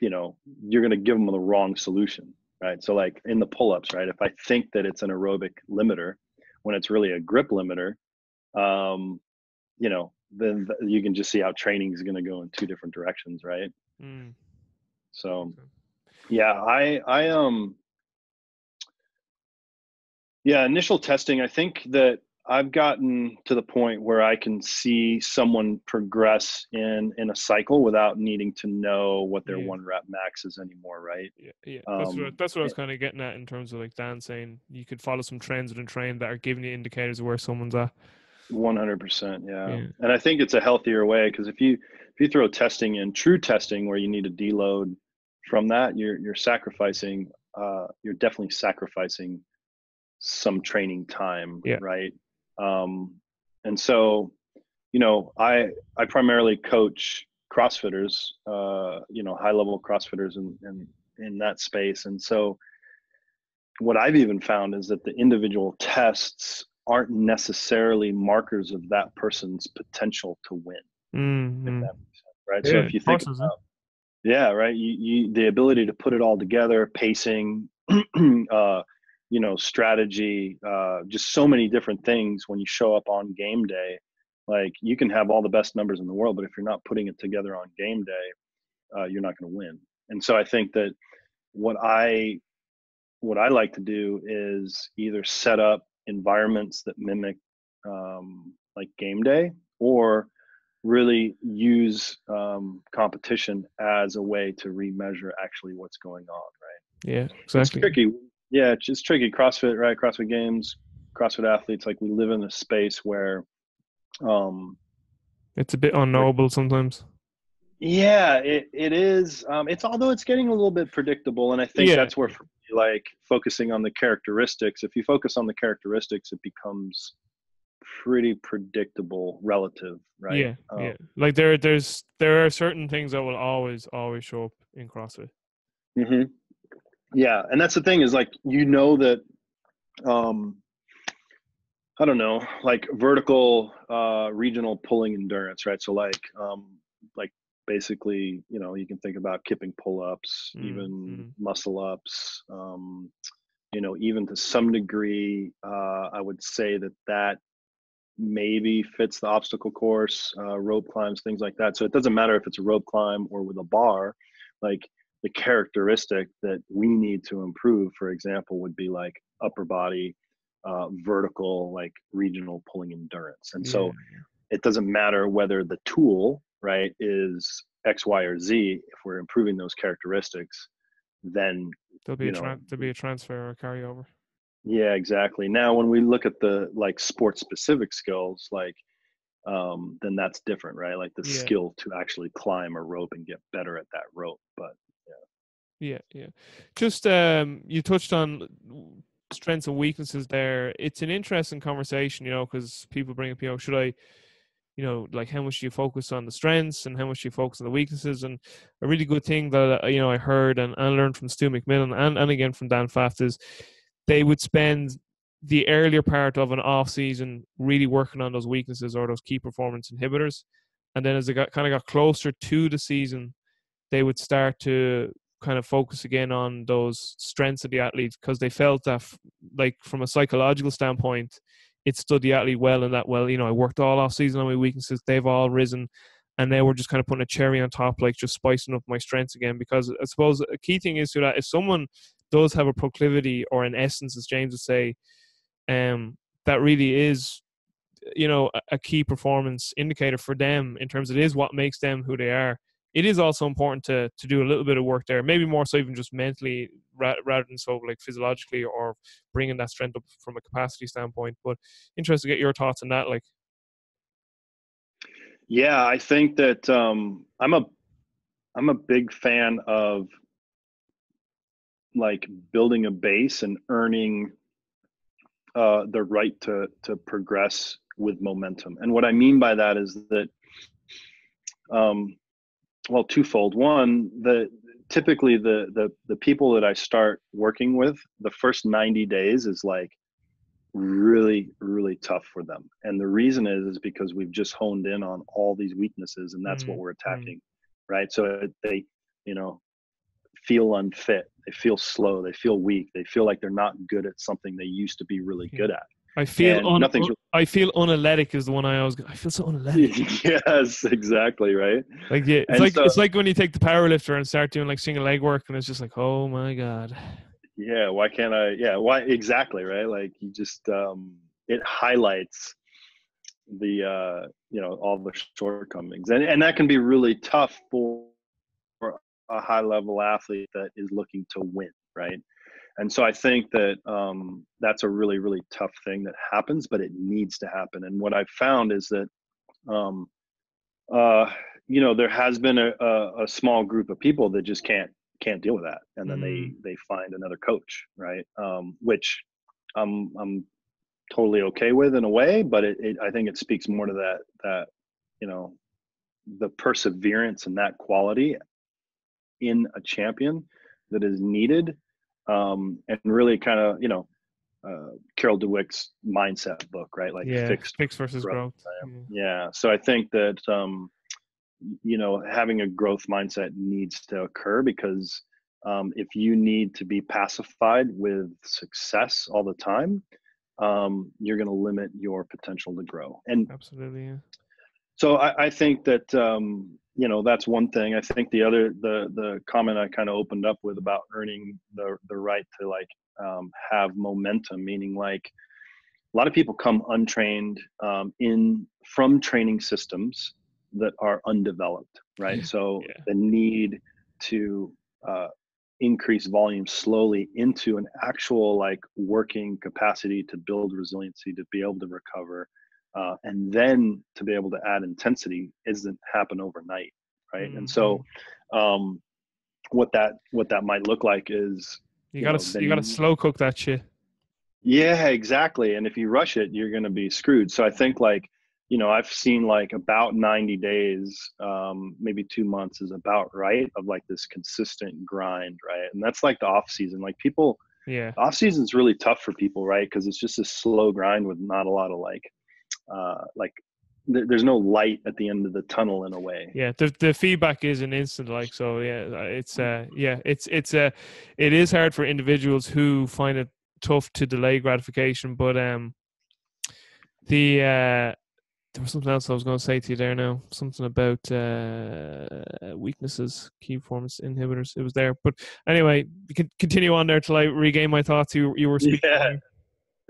you know, you're going to give them the wrong solution, right? So, like in the pull ups, right? If I think that it's an aerobic limiter when it's really a grip limiter, um, you know, then you can just see how training is going to go in two different directions, right? Mm. So, yeah, I I um yeah, initial testing. I think that I've gotten to the point where I can see someone progress in in a cycle without needing to know what their Yeah. one rep max is anymore, right? Yeah, yeah. That's Um, what that's what I was kind of getting at in terms of like Dan saying you could follow some trends within train that are giving you indicators of where someone's at. One hundred percent, yeah. Yeah. And I think it's a healthier way because if you if you throw testing in, true testing, where you need to deload from that, you're you're sacrificing. Uh, you're definitely sacrificing some training time, Yeah. right? Um, and so, you know, I I primarily coach CrossFitters, uh, you know, high level CrossFitters in, in in that space, and so what I've even found is that the individual tests aren't necessarily markers of that person's potential to win. Mm-hmm. sense, right? so if you think about, yeah, right, you, you the ability to put it all together, pacing, uh, you know, strategy, uh, just so many different things when you show up on game day. Like you can have all the best numbers in the world, but if you're not putting it together on game day, uh, you're not going to win. And so I think that what I what I like to do is either set up environments that mimic um, like game day or really use um, competition as a way to remeasure actually what's going on right Yeah, exactly. it's tricky yeah it's just tricky crossfit right crossfit games crossfit athletes like we live in a space where um It's a bit unknowable sometimes. yeah it, it is um it's although it's getting a little bit predictable and i think Yeah. that's where like focusing on the characteristics if you focus on the characteristics it becomes pretty predictable relative right Yeah, Um, yeah. Like there, there's there are certain things that will always, always show up in CrossFit. mm-hmm. Yeah, and that's the thing is like you know that um I don't know, like vertical uh regional pulling endurance, right? So like um like basically, you know, you can think about kipping pull-ups, Mm, even mm. muscle ups, um you know, even to some degree uh I would say that that maybe fits the obstacle course, uh rope climbs, things like that. So it doesn't matter if it's a rope climb or with a bar, like the characteristic that we need to improve, for example, would be like upper body, uh, vertical, like regional pulling endurance. And so Yeah. it doesn't matter whether the tool, right, is X, Y, or Z. If we're improving those characteristics, then there'll be a know, tran there'll be a transfer or carryover. yeah, exactly. Now, when we look at the like sports specific skills, like, um, then that's different, right? Like the Yeah. skill to actually climb a rope and get better at that rope. But Yeah, yeah. Just um, you touched on strengths and weaknesses there. It's an interesting conversation, you know, because people bring up, you know, should I, you know, like how much you focus on the strengths and how much you focus on the weaknesses? And a really good thing that uh, you know I heard and, and learned from Stu McMillan and, and again from Dan Pfaff is they would spend the earlier part of an off season really working on those weaknesses or those key performance inhibitors, and then as they got kind of got closer to the season, they would start to kind of focus again on those strengths of the athletes because they felt that like from a psychological standpoint it stood the athlete well and that well you know i worked all off season on my weaknesses they've all risen and now we're just kind of putting a cherry on top like just spicing up my strengths again because i suppose a key thing is to that if someone does have a proclivity or an essence as james would say um that really is you know a, a key performance indicator for them in terms of it is what makes them who they are it is also important to to do a little bit of work there, maybe more so even just mentally ra- rather than so like physiologically or bringing that strength up from a capacity standpoint. But interested to get your thoughts on that. Like, Yeah, I think that um, I'm a I'm a big fan of like building a base and earning uh, the right to to progress with momentum. And what I mean by that is that, um, well, twofold. One, the typically the the the people that I start working with, the first 90 days is like really really tough for them. And the reason is is because we've just honed in on all these weaknesses and that's what Mm, we're mm. attacking right? So they you know feel unfit. They feel slow. They feel weak. They feel like they're not good at something they used to be really good at I feel un- nothing's I feel unathletic is the one I always. I feel so unathletic. yes exactly right Like yeah, it's And like it's like when you take the power lifter and start doing like single leg work, and it's just like, oh my god. yeah why can't i yeah why exactly right like you just um it highlights the uh, you know all the shortcomings, and and that can be really tough for, for a high level athlete that is looking to win, right? And so I think that um, that's a really really tough thing that happens, but it needs to happen. And what I've found is that um, uh, you know there has been a, a, a, small group of people that just can't can't deal with that, and then mm. they they find another coach, right? Um, which I'm I'm totally okay with in a way, but it, it, I think it speaks more to that that you know the perseverance and that quality in a champion that is needed, um, and really kind of you know uh, Carol Dweck's mindset book, right? Like yeah, fixed, fixed versus growth. growth. Yeah. yeah. So I think that um, you know having a growth mindset needs to occur because um, if you need to be pacified with success all the time, um, you're going to limit your potential to grow. And absolutely, yeah. So I, I think that um, you know that's one thing. I think the other the the comment I kind of opened up with about earning the the right to like um, have momentum, meaning like a lot of people come untrained um, in from training systems that are undeveloped, right? So yeah. the need to uh, increase volume slowly into an actual like working capacity to build resiliency to be able to recover uh, and then to be able to add intensity isn't happen overnight right? Mm-hmm. and so mm-hmm. um, what that what that might look like is you, you gotta know, you gotta slow cook that shit. Yeah exactly and if you rush it you're gonna be screwed. So i think like you know i've seen like about 90 days um, maybe two months is about right of like this consistent grind right? And that's like the off season. Like people yeah. off season is really tough for people right? Because it's just a slow grind with not a lot of like uh like th- there's no light at the end of the tunnel in a way yeah the, the feedback is an instant like so yeah it's uh yeah it's it's uh it is hard for individuals who find it tough to delay gratification but um the uh there was something else I was going to say to you there now. Something about uh, weaknesses, key performance inhibitors. It was there, but anyway, you can continue on there till I regain my thoughts. You you were speaking. Yeah,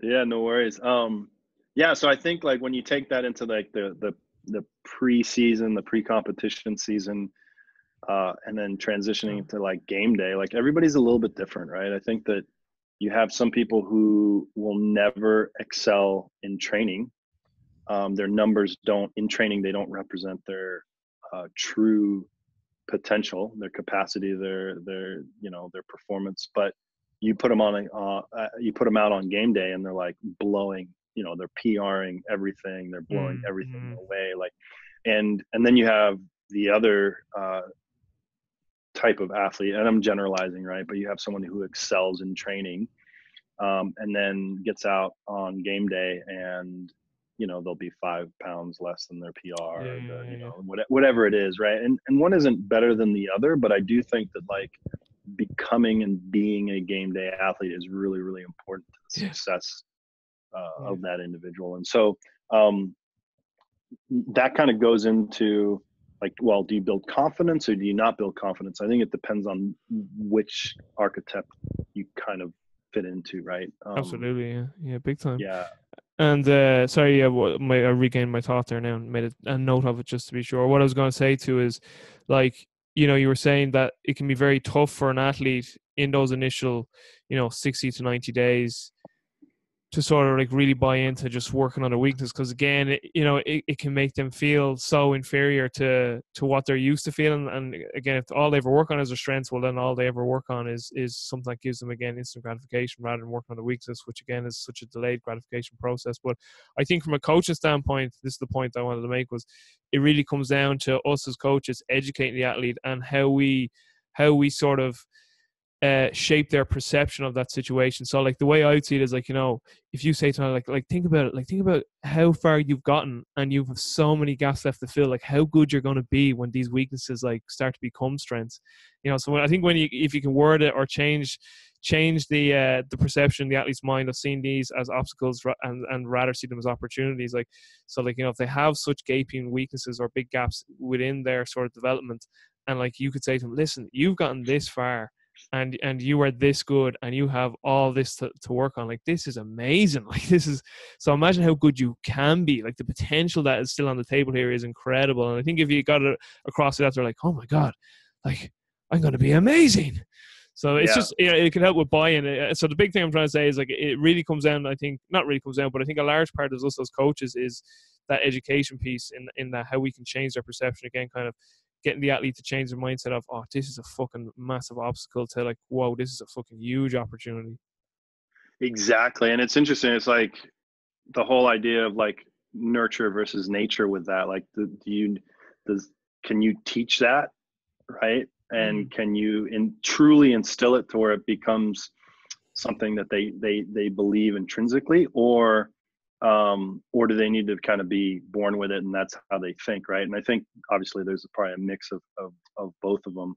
yeah, no worries. Um, yeah, so I think like when you take that into like the the the pre-season, the pre-competition season, uh, and then transitioning to like game day, like everybody's a little bit different, right? I think that you have some people who will never excel in training um, their numbers don't in training they don't represent their uh, true potential their capacity their their you know their performance but you put them on a, uh, uh, you put them out on game day and they're like blowing you know they're pring everything they're blowing mm-hmm. everything away like and and then you have the other uh, type of athlete and i'm generalizing right but you have someone who excels in training um, and then gets out on game day and you know they'll be five pounds less than their PR, yeah, the, you know whatever it is, right? And and one isn't better than the other, but I do think that like becoming and being a game day athlete is really really important to the success uh, yeah. of that individual. And so um, that kind of goes into like, well, do you build confidence or do you not build confidence? I think it depends on which archetype you kind of fit into, right? Um, Absolutely, yeah, yeah, big time. Yeah, and uh, sorry, yeah, my, I regained my thought there now and made a, a note of it just to be sure. What I was going to say too is, like, you know, you were saying that it can be very tough for an athlete in those initial, you know, sixty to ninety days to sort of like really buy into just working on a weakness because again it, you know it, it can make them feel so inferior to to what they're used to feeling and again if all they ever work on is their strengths well then all they ever work on is is something that gives them again instant gratification rather than working on the weakness which again is such a delayed gratification process. But i think from a coaching standpoint this is the point i wanted to make was it really comes down to us as coaches educating the athlete and how we how we sort of uh, shape their perception of that situation. So like the way I would see it is like, you know, if you say to them like like think about it, like think about how far you've gotten and you've so many gaps left to fill, like how good you're gonna be when these weaknesses like start to become strengths. You know, so when, I think when you if you can word it or change change the uh, the perception the athlete's mind of seeing these as obstacles and and rather see them as opportunities like so like you know if they have such gaping weaknesses or big gaps within their sort of development and like you could say to them listen you've gotten this far and and you are this good and you have all this to, to work on like this is amazing like this is so imagine how good you can be like the potential that is still on the table here is incredible and i think if you got it across that they're like oh my god like i'm going to be amazing so it's yeah. just you know, it can help with buy-in. Uh, so the big thing I'm trying to say is like it really comes down. I think not really comes down, but I think a large part of us as coaches is that education piece in in that how we can change their perception again, kind of getting the athlete to change their mindset of oh this is a fucking massive obstacle to like whoa this is a fucking huge opportunity. Exactly, and it's interesting. It's like the whole idea of like nurture versus nature with that. Like, do you does can you teach that right and mm. can you in, truly instill it to where it becomes something that they they they believe intrinsically or um or do they need to kind of be born with it and that's how they think right? And i think obviously there's probably a mix of of, of both of them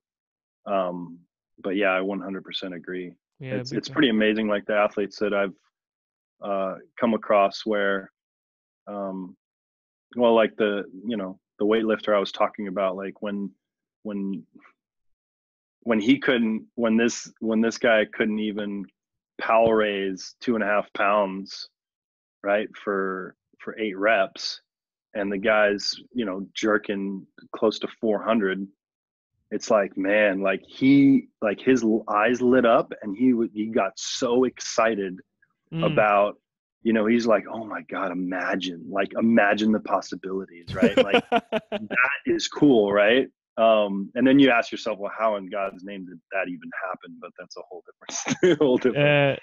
um but yeah i 100% agree. Yeah, it's it's pretty amazing like the athletes that i've uh come across where um well like the you know the weightlifter i was talking about like when when when he couldn't when this when this guy couldn't even power raise two and a half pounds right for for eight reps and the guy's you know jerking close to 400 it's like man like he like his eyes lit up and he he got so excited mm. about you know he's like oh my god imagine like imagine the possibilities right like that is cool right um, and then you ask yourself, well, how in God's name did that even happen? But that's a whole different, whole different. Uh,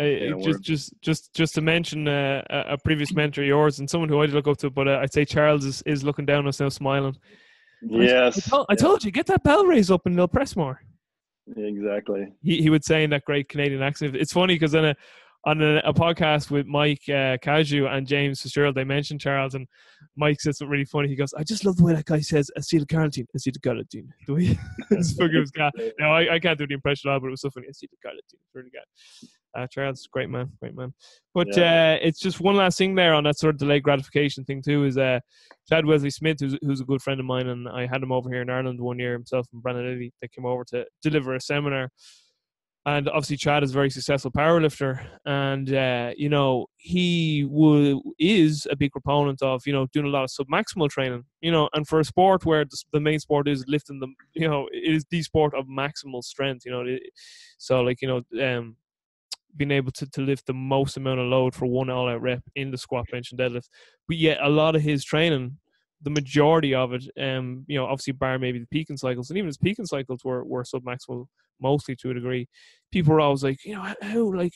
just, just, just, just to mention uh, a previous mentor of yours and someone who I look up to, but uh, I'd say Charles is, is looking down on us now, smiling. Yes, I, told, I told you, get that bell raised up and they'll press more. Exactly. He he would say in that great Canadian accent. It's funny because then a, on a, a, podcast with Mike uh, Cazayoux and James Fitzgerald, they mentioned Charles, and Mike said something really funny. He goes, "I just love the way that guy says acetyl-carnitine, acetyl-carnitine." The way it's fucking was No, I, I can't do the impression of it, but it was so funny. Acetyl-carnitine, it's really good. Uh, Charles, great man, great man. But yeah. uh, it's just one last thing there on that sort of delayed gratification thing too. Is uh, Chad Wesley Smith, who's, who's a good friend of mine, and I had him over here in Ireland one year himself and Brandon Lilly. They came over to deliver a seminar and obviously Chad is a very successful powerlifter, and uh, you know he w- is a big proponent of you know doing a lot of submaximal training. You know, and for a sport where the, the main sport is lifting the, you know, it is the sport of maximal strength. You know, so like you know, um, being able to, to lift the most amount of load for one all out rep in the squat, bench, and deadlift. But yet, a lot of his training the majority of it, um, you know, obviously bar maybe the peaking cycles, and even his peaking cycles were were submaximal mostly to a degree. People were always like, you know, how like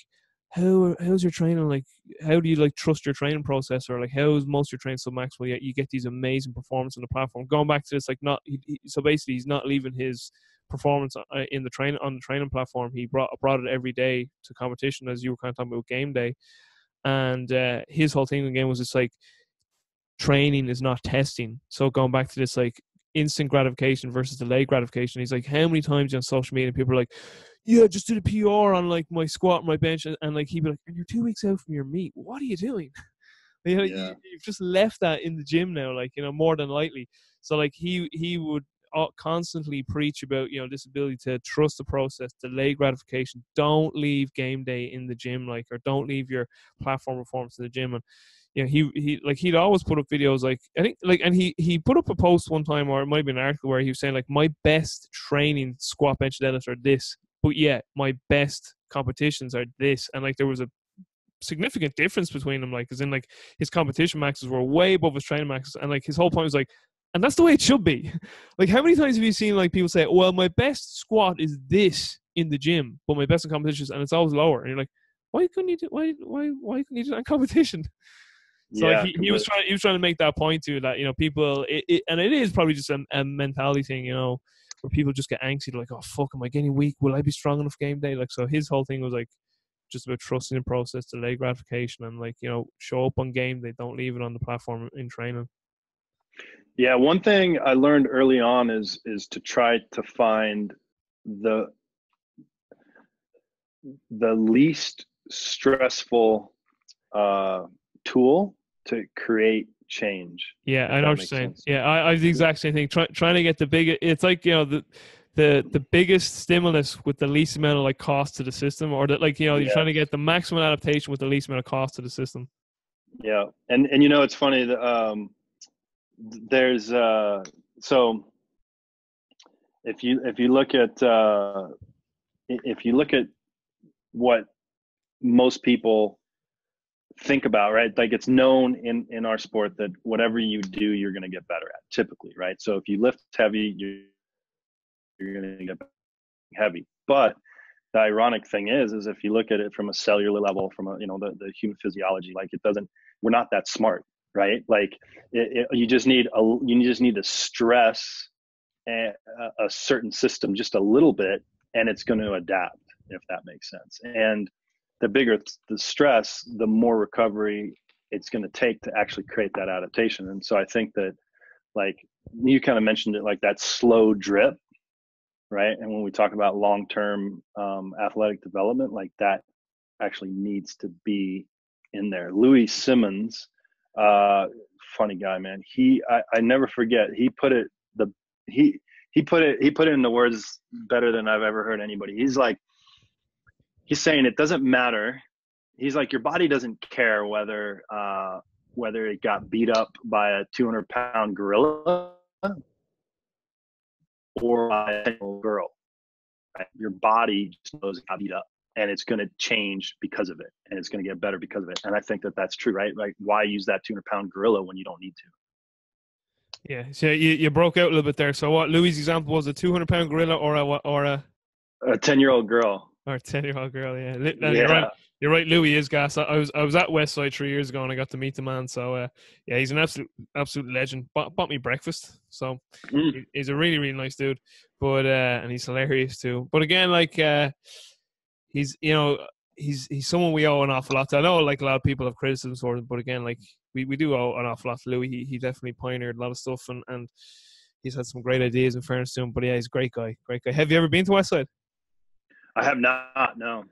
how how's your training like? How do you like trust your training process, or like how's most of your training submaximal? Yet you get these amazing performance on the platform. Going back to this, like not he, he, so basically he's not leaving his performance uh, in the train on the training platform. He brought brought it every day to competition, as you were kind of talking about game day, and uh, his whole thing again was just like training is not testing. So going back to this like instant gratification versus delayed gratification, he's like, how many times on social media people are like, yeah, just did a PR on like my squat, my bench, and, and like he'd be like, and you're two weeks out from your meet. What are you doing? you know, yeah. you, have just left that in the gym now, like you know, more than likely. So like he he would uh, constantly preach about you know this ability to trust the process, delay gratification. Don't leave game day in the gym, like or don't leave your platform performance in the gym. And you know, he he like he'd always put up videos like I think like and he he put up a post one time or it might been an article where he was saying like my best training squat bench deadlift are this, but yeah, my best competitions are this, and like there was a significant difference between them, like because in like his competition maxes were way above his training maxes, and like his whole point was like. And that's the way it should be. like, how many times have you seen like people say, "Well, my best squat is this in the gym, but my best in competitions, and it's always lower." And you're like, "Why couldn't you do? Why, why, why couldn't you do that in competition?" So yeah, he, he, was trying he was trying to make that point too that you know people it, it, and it is probably just a, a, mentality thing you know where people just get anxious like oh fuck am I getting weak will I be strong enough game day like so his whole thing was like just about trusting the process delay gratification and like you know show up on game they don't leave it on the platform in training. Yeah, one thing I learned early on is is to try to find the the least stressful uh, tool to create change. Yeah, I know what you're saying. Sense. Yeah, I, I the exact same thing. Try, trying to get the big. It's like you know the the the biggest stimulus with the least amount of like cost to the system, or that like you know you're Yeah. trying to get the maximum adaptation with the least amount of cost to the system. Yeah, and and you know it's funny that um, there's uh, so if you if you look at uh, if you look at what most people think about, right? Like it's known in in our sport that whatever you do, you're going to get better at. Typically, right? So if you lift heavy, you you're going to get heavy. But the ironic thing is, is if you look at it from a cellular level, from a you know the, the human physiology, like it doesn't, we're not that smart, right? Like it, it, you just need a, you just need to stress a, a certain system just a little bit, and it's going to adapt, if that makes sense. And the bigger the stress, the more recovery it's going to take to actually create that adaptation. And so I think that, like you kind of mentioned it, like that slow drip right? And when we talk about long term um, athletic development, like that actually needs to be in there. Louis Simmons, uh, funny guy, man. He, I, I never forget. He put it the he he put it he put it in the words better than I've ever heard anybody. He's like, he's saying it doesn't matter. He's like, your body doesn't care whether uh, whether it got beat up by a 200 pound gorilla or by a 10 year old girl. Right? Your body just knows it got beat up and it's going to change because of it and it's going to get better because of it. And I think that that's true, right? Like, why use that 200 pound gorilla when you don't need to? Yeah, so you, you broke out a little bit there. So what Louis' example was a 200 pound gorilla or a or a A 10 year old girl. Or 10 year old girl. Yeah, yeah. you're right. You're right. Louis is gas. I I was I was at Westside three years ago and I got to meet the man. So uh, yeah, he's an absolute absolute legend. Bought, bought me breakfast. So Mm. he's a really really nice dude. But uh, and he's hilarious too. But again, like uh, he's you know he's he's someone we owe an awful lot to. I know like a lot of people have criticisms for him, but again, like we, we do owe an awful lot to Louis. He he definitely pioneered a lot of stuff and and he's had some great ideas in fairness to him. But yeah, he's a great guy. Great guy. Have you ever been to Westside? I have not, no.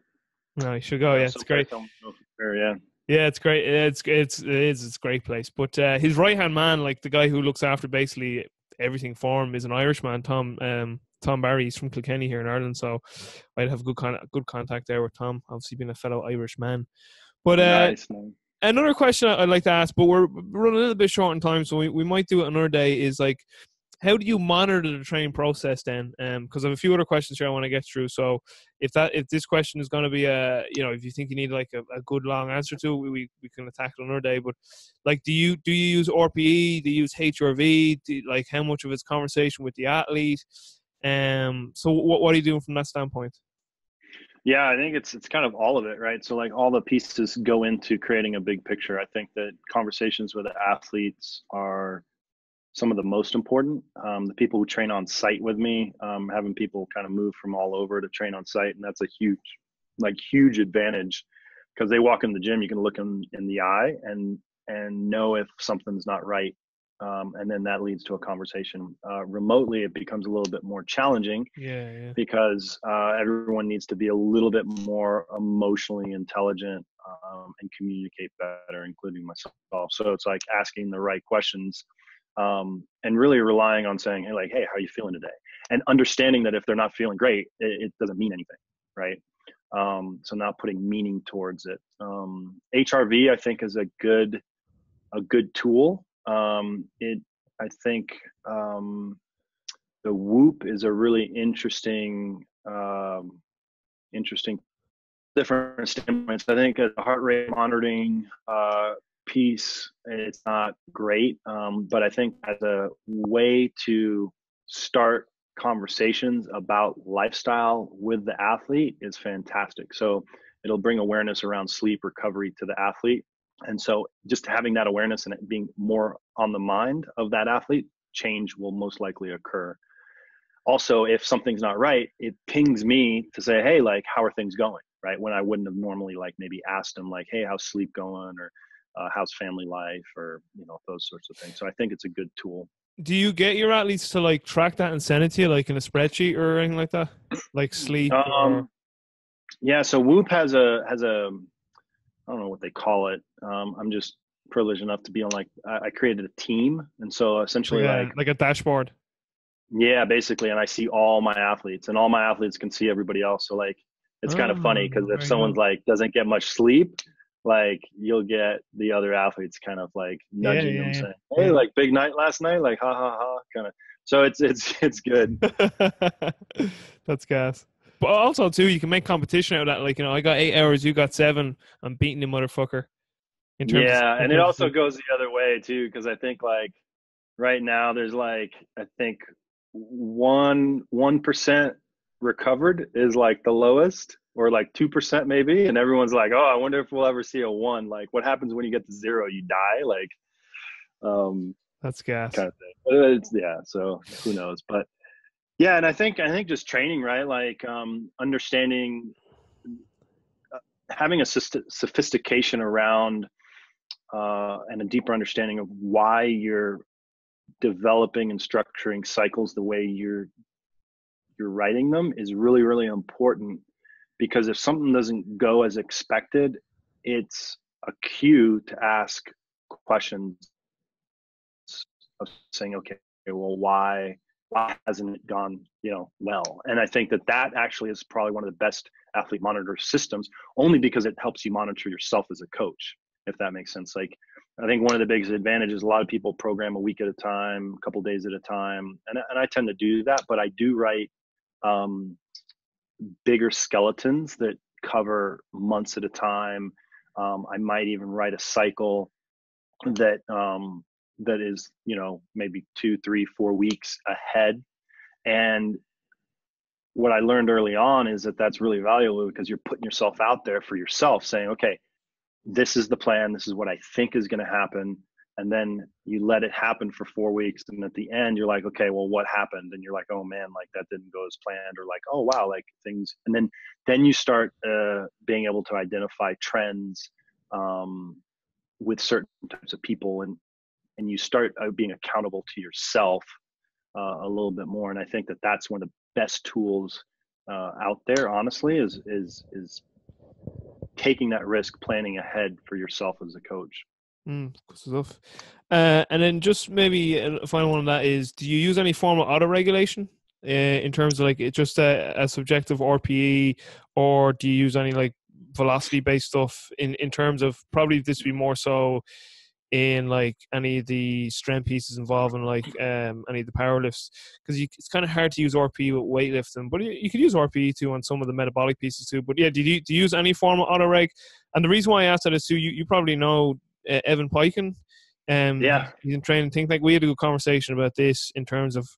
No, you should go. Yeah, it's great. I don't know for sure, Yeah. Yeah, it's great. It's it's it is it's a great place. But uh, his right hand man, like the guy who looks after basically everything for him, is an Irishman, Tom um, Tom Barry. He's from Kilkenny here in Ireland, so I'd have good con- good contact there with Tom. Obviously, being a fellow Irish man. But uh, nice, man. another question I'd like to ask, but we're running a little bit short on time, so we, we might do it another day. Is like, how do you monitor the training process then? Because I have a few other questions here I want to get through. So if that if this question is going to be a you know if you think you need like a, a good long answer to it, we we can attack it another day. But like, do you do you use RPE? Do you use HRV? You- like, how much of it's conversation with the athlete? Um. So what what are you doing from that standpoint? Yeah, I think it's it's kind of all of it, right? So like all the pieces go into creating a big picture. I think that conversations with athletes are some of the most important. Um, the people who train on site with me, um, having people kind of move from all over to train on site, and that's a huge, like huge advantage because they walk in the gym, you can look them in the eye and and know if something's not right, um, and then that leads to a conversation. Uh, remotely, it becomes a little bit more challenging Yeah, yeah. because uh, everyone needs to be a little bit more emotionally intelligent um, and communicate better, including myself. So it's like asking the right questions um, and really relying on saying, "Hey, like, hey, how are you feeling today?" And understanding that if they're not feeling great, it, it doesn't mean anything, right? Um, so not putting meaning towards it. Um, HRV, I think, is a good a good tool. Um, it, I think. Um, the whoop is a really interesting um, interesting different standpoints i think a heart rate monitoring uh, piece it's not great um, but i think as a way to start conversations about lifestyle with the athlete is fantastic. So it'll bring awareness around sleep recovery to the athlete. And so just having that awareness and it being more on the mind of that athlete change will most likely occur. Also if something's not right it pings me to say hey like how are things going? Right? When i wouldn't have normally like maybe asked them like hey how's sleep going? or uh, how's family life or you know those sorts of things so i think it's a good tool Do you get your athletes to like track that and send it to you, like in a spreadsheet or anything like that, like sleep? or, um yeah so whoop has a has a i don't know what they call it um i'm just privileged enough to be on like i, I created a team and so essentially yeah, like like a dashboard. Yeah, basically, and I see all my athletes, and all my athletes can see everybody else. So like, it's oh, kind of funny because if someone's like doesn't get much sleep, like you'll get the other athletes kind of like nudging yeah, yeah, them, yeah. saying, "Hey, like big night last night," like ha ha ha, kind of. So it's it's it's good. That's gas. But also too, you can make competition out of that. Like you know, I got eight hours, you got seven. I'm beating the motherfucker. yeah, of, and it also goes the other way too, because I think like right now there's like I think one one percent recovered is like the lowest or like 2% maybe and everyone's like oh i wonder if we'll ever see a one. Like what happens when you get to zero? You die? Like um that's gas. kind of thing. But it's, yeah so who knows? But yeah and i think i think just training right? Like um understanding uh, having a sophistication around uh, and a deeper understanding of why you're developing and structuring cycles the way you're you're writing them is really really important because if something doesn't go as expected it's a cue to ask questions of saying okay well why why hasn't it gone you know well and i think that that actually is probably one of the best athlete monitor systems only because it helps you monitor yourself as a coach if that makes sense like I think one of the biggest advantages, a lot of people program a week at a time, a couple days at a time, and, and I tend to do that. But I do write um, bigger skeletons that cover months at a time. Um, I might even write a cycle that um, that is, you know, maybe two, three, four weeks ahead. And what I learned early on is that that's really valuable because you're putting yourself out there for yourself, saying, okay, this is the plan this is what i think is going to happen and then you let it happen for four weeks and at the end you're like okay well what happened and you're like oh man like that didn't go as planned or like oh wow like things and then then you start uh, being able to identify trends um, with certain types of people and and you start uh, being accountable to yourself uh, a little bit more and i think that that's one of the best tools uh, out there honestly is is is taking that risk, planning ahead for yourself as a coach. Mm, good stuff. Uh, and then just maybe a final one on that is: Do you use any form of auto regulation uh, in terms of like just a, a, subjective RPE, or do you use any like velocity based stuff in in terms of probably this would be more so in like any of the strength pieces involving like um any of the power lifts because it's kind of hard to use RPE with weightlifting, but you, you could use RPE too on some of the metabolic pieces too. But yeah, do you, do you use any form of auto reg? And the reason why I asked that is too, you, you probably know uh, Evan Peikon. Um, yeah, he's in training. Think like we had a good conversation about this in terms of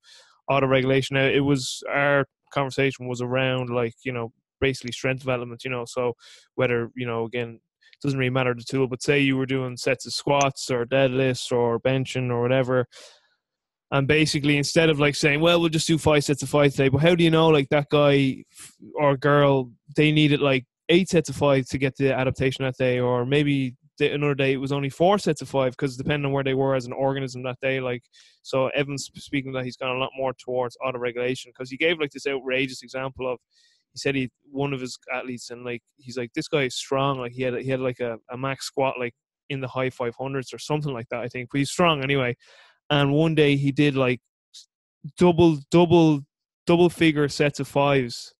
auto regulation. Now, it was our conversation was around like you know basically strength development. You know, so whether you know again it doesn't really matter the tool, but say you were doing sets of squats or deadlifts or benching or whatever, and basically instead of like saying, well, we'll just do five sets of five today, but how do you know like that guy or girl they needed like eight sets of five to get the adaptation that day, or maybe another day it was only four sets of five because depending on where they were as an organism that day like so evans speaking that he's gone a lot more towards auto regulation because he gave like this outrageous example of he said he one of his athletes and like he's like this guy is strong like he had he had like a, a max squat like in the high 500s or something like that i think but he's strong anyway. And one day he did like double double double figure sets of fives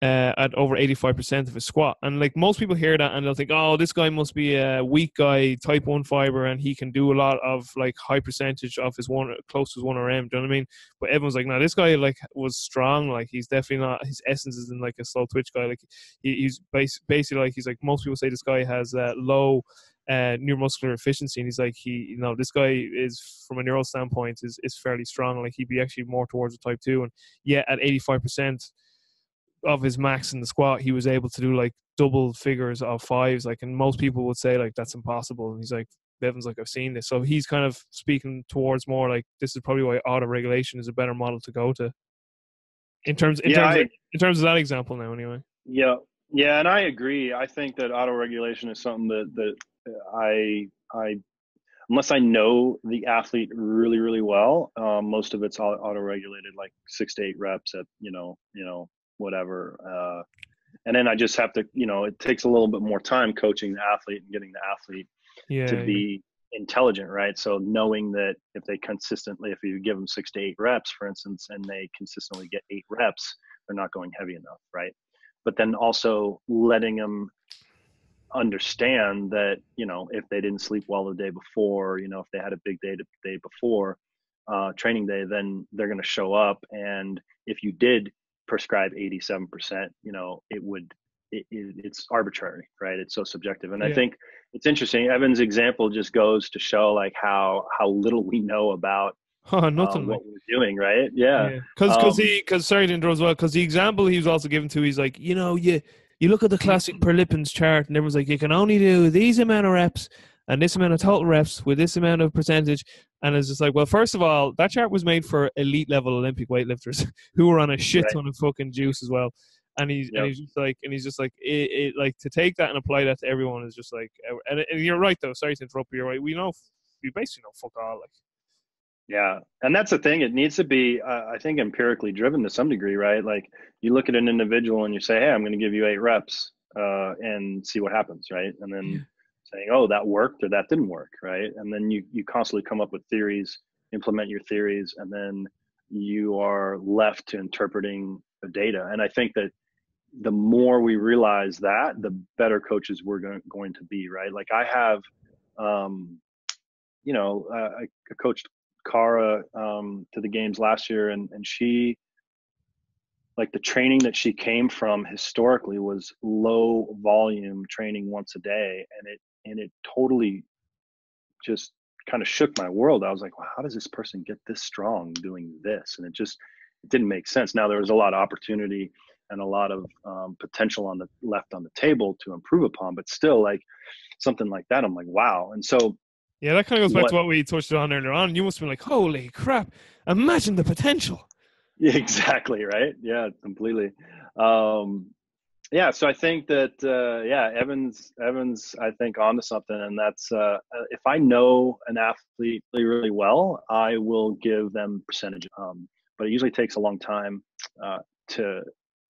uh, at over 85% of his squat. And like most people hear that and they'll think, oh, this guy must be a weak guy, type 1 fiber, and he can do a lot of like high percentage of his one, close to his 1RM. Do you know what I mean? But everyone's like, no, this guy like was strong. Like he's definitely not, his essence isn't like a slow twitch guy. Like he, he's bas- basically like, he's like, most people say this guy has uh, low uh, neuromuscular efficiency, and he's like, he, you know, this guy is from a neural standpoint is is fairly strong. Like he'd be actually more towards a type two, and yet at eighty five percent, of his max in the squat, he was able to do like double figures of fives. Like, and most people would say like that's impossible. And he's like, Bevan's like, I've seen this. So he's kind of speaking towards more like this is probably why auto regulation is a better model to go to. In terms, in yeah, terms, I, of, in terms of that example now, anyway. Yeah, yeah, and I agree. I think that auto regulation is something that that I I unless I know the athlete really really well, um, most of it's auto regulated, like six to eight reps at you know you know whatever. Uh, and then I just have to, you know, it takes a little bit more time coaching the athlete and getting the athlete yeah, to be intelligent, right? So knowing that if they consistently, if you give them six to eight reps, for instance, and they consistently get eight reps, they're not going heavy enough, right? But then also letting them understand that you know if they didn't sleep well the day before, you know if they had a big day the day before uh, training day, then they're going to show up, and if you did prescribe 87%, you know it would it, it, it's arbitrary, right? It's so subjective, and yeah. I think it's interesting. Evan's example just goes to show like how how little we know about Oh, nothing. Um, what we're doing, right? Yeah. Because yeah. because um, he because sorry to interrupt as well. Because the example he was also given to, he's like, you know, you you look at the classic Prilepin's chart, and everyone's like, you can only do these amount of reps and this amount of total reps with this amount of percentage. And it's just like, well, first of all, that chart was made for elite level Olympic weightlifters who were on a shit right. ton of fucking juice as well. And he's yep. and he's just like and he's just like it, it, like to take that and apply that to everyone is just like and, and you're right though. Sorry to interrupt you you're right. We know we basically know fuck all like yeah. And that's the thing. It needs to be uh, i think empirically driven to some degree right? Like you look at an individual and you say hey i'm going to give you eight reps uh, and see what happens right? And then. Saying oh that worked or that didn't work right and then you you constantly come up with theories implement your theories and then you are left to interpreting the data and i think that the more we realize that, the better coaches we're going, going to be, right? Like I have, um, you know, uh, I coached Kara um, to the games last year, and and she, like the training that she came from historically was low volume training once a day, and it and it totally just kind of shook my world. I was like, well, how does this person get this strong doing this? And it just it didn't make sense. Now there was a lot of opportunity and a lot of um, potential on the left on the table to improve upon. But still, like something like that, I'm like, wow. And so, yeah, that kind of goes back what, to what we touched on earlier on. You must be like, holy crap! Imagine the potential. Exactly right. Yeah, completely. Um, yeah, so I think that uh, yeah, Evans Evans I think onto something, and that's uh, if I know an athlete really really well, I will give them percentage. Um, but it usually takes a long time uh, to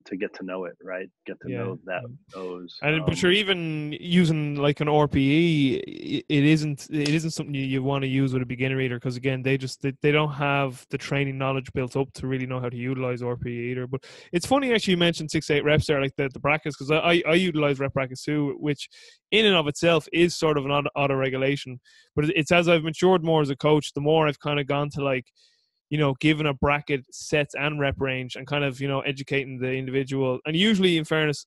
to get to know it, right? Get to yeah. know that those. And um, but you're even using like an RPE, it isn't it isn't something you, you want to use with a beginner either because again they just they, they don't have the training knowledge built up to really know how to utilize RPE either. But it's funny actually you mentioned six eight reps there like the, the brackets because I, I, I utilize rep brackets too, which in and of itself is sort of an auto regulation. But it's as I've matured more as a coach, the more I've kind of gone to like you know, given a bracket sets and rep range and kind of, you know, educating the individual. And usually, in fairness,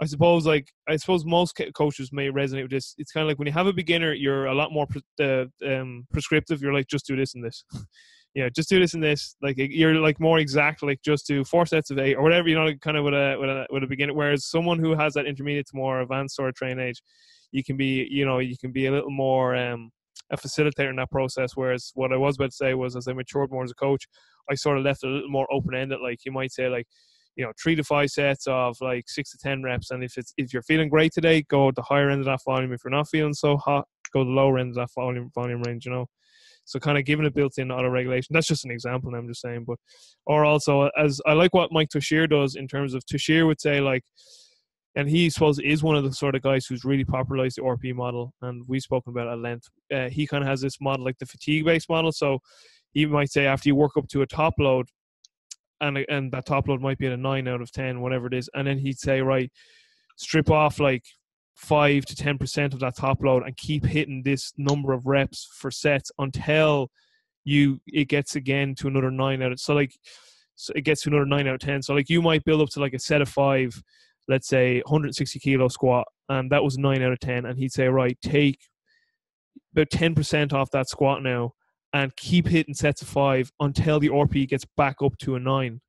I suppose like I suppose most coaches may resonate with this. It's kind of like when you have a beginner, you're a lot more pre- uh, um, prescriptive. You're like, just do this and this. yeah, just do this and this. Like you're like more exact. Like just do four sets of eight or whatever. You know, kind of with a with a with a beginner. Whereas someone who has that intermediate to more advanced sort of train age, you can be you know you can be a little more um a facilitator in that process. Whereas what I was about to say was, as I matured more as a coach, I sort of left it a little more open ended. Like you might say, like you know, three to five sets of like six to ten reps. And if it's if you're feeling great today, go the higher end of that volume. If you're not feeling so hot, go the lower end of that volume volume range. You know. So kind of giving a built-in auto regulation. That's just an example. I'm just saying, but or also as I like what Mike Tuchscherer does in terms of Tuchscherer would say like and he suppose is one of the sort of guys who's really popularized the RP model, and we've spoken about at length. Uh, he kind of has this model like the fatigue-based model, so he might say after you work up to a top load, and and that top load might be at a nine out of ten, whatever it is, and then he'd say right, strip off like five to ten percent of that top load and keep hitting this number of reps for sets until you it gets again to another nine out of so like so it gets to another nine out of ten. So like you might build up to like a set of five let's say 160 kilo squat and that was 9 out of 10 and he'd say right take about 10% off that squat now and keep hitting sets of 5 until the rp gets back up to a 9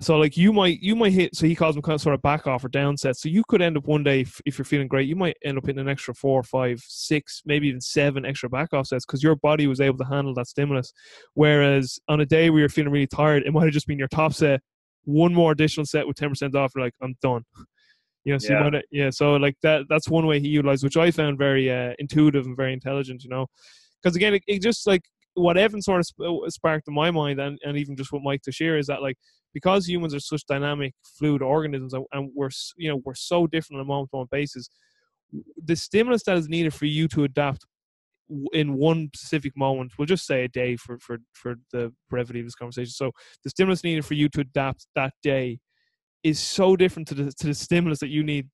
so like you might you might hit so he calls them kind of sort of back off or down sets. So you could end up one day if, if you're feeling great you might end up hitting an extra four five six maybe even seven extra back off sets because your body was able to handle that stimulus. Whereas on a day where you're feeling really tired it might have just been your top set one more additional set with 10% off, you're like, I'm done. You know, so yeah. You yeah, so like that, that's one way he utilized, which I found very uh, intuitive and very intelligent, you know, because again, it, it, just like what Evan sort of uh, sparked in my mind and, and even just what Mike Tuchscherer is that like, because humans are such dynamic, fluid organisms and we're, you know, we're so different on a moment to moment basis, the stimulus that is needed for you to adapt in one specific moment. We'll just say a day for for for the brevity of this conversation. So the stimulus needed for you to adapt that day is so different to the to the stimulus that you need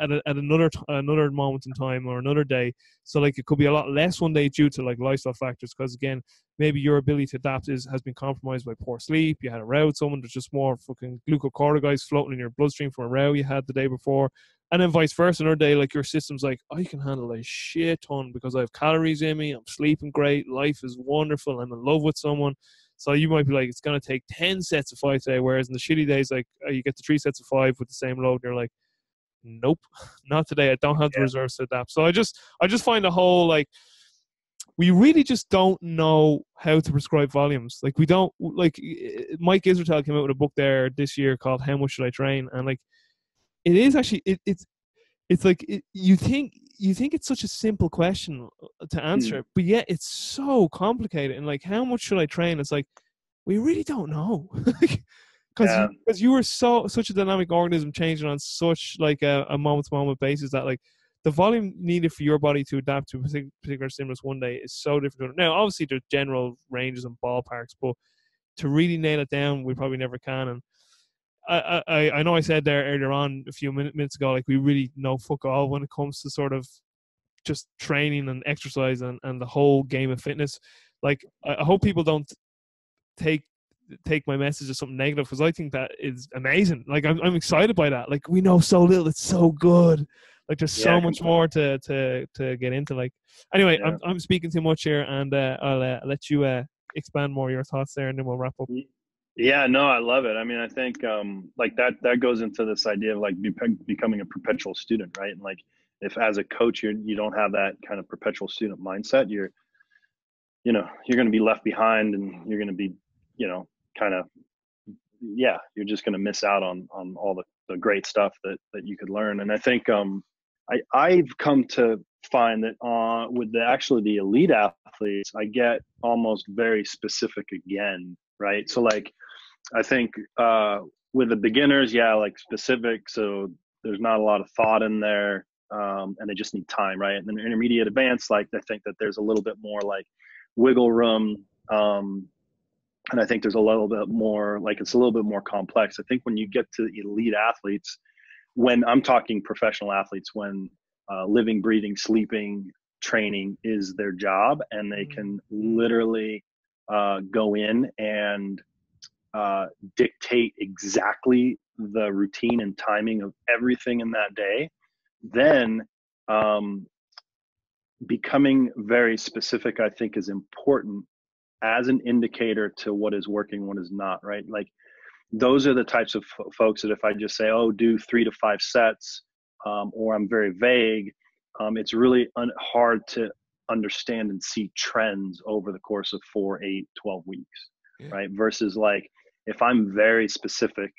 at, a, at another another moment in time or another day. So like it could be a lot less one day due to like lifestyle factors because again maybe your ability to adapt is has been compromised by poor sleep. You had a row with someone. There's just more fucking glucocorticoids floating in your bloodstream from a row you had the day before. And then vice versa, another day, like your system's like, I can handle a shit ton because I have calories in me, I'm sleeping great, life is wonderful, I'm in love with someone. So you might be like, it's going to take 10 sets of five today. Whereas in the shitty days, like uh, you get the three sets of five with the same load, and you're like, nope, not today. I don't have the yeah. reserves to adapt. So I just, I just find the whole like, we really just don't know how to prescribe volumes. Like we don't like Mike Israetel came out with a book there this year called How Much Should I Train? And like it is actually it, it's it's like it, you think you think it's such a simple question uh, to answer, mm. but yet it's so complicated. And like, how much should I train? It's like we really don't know. because yeah. because you were so such a dynamic organism changing on such like a, a moment to moment basis that like the volume needed for your body to adapt to a particular stimulus one day is so different. Now, obviously, there's general ranges and ballparks, but to really nail it down, we probably never can. And I, I, I know I said there earlier on a few minutes ago, like we really know fuck all when it comes to sort of just training and exercise and, and the whole game of fitness. Like I, I hope people don't take take my message as something negative because I think that is amazing. Like I'm I'm excited by that. Like we know so little, it's so good. Like there's yeah, so much more to to to get into. Like anyway, yeah. I'm I'm speaking too much here, and uh, I'll uh, let you uh, expand more your thoughts there, and then we'll wrap up. Yeah, no, I love it. I mean, I think um, like that that goes into this idea of like be- becoming a perpetual student, right? And like if as a coach you you don't have that kind of perpetual student mindset, you're you know you're going to be left behind, and you're going to be you know kind of yeah, you're just going to miss out on on all the the great stuff that that you could learn. And I think um, I I've come to find that uh, with the actually the elite athletes, I get almost very specific again, right? So like I think uh, with the beginners, yeah, like specific. So there's not a lot of thought in there, um, and they just need time, right? And then intermediate, advanced, like I think that there's a little bit more like wiggle room, um, and I think there's a little bit more like it's a little bit more complex. I think when you get to elite athletes, when I'm talking professional athletes, when uh, living, breathing, sleeping, training is their job, and they mm-hmm. can literally uh, go in and uh, dictate exactly the routine and timing of everything in that day, then um, becoming very specific, I think, is important as an indicator to what is working, what is not, right? Like, those are the types of f- folks that if I just say, oh, do three to five sets, um, or I'm very vague, um, it's really un- hard to understand and see trends over the course of four, eight, 12 weeks, yeah. right? Versus like, if I'm very specific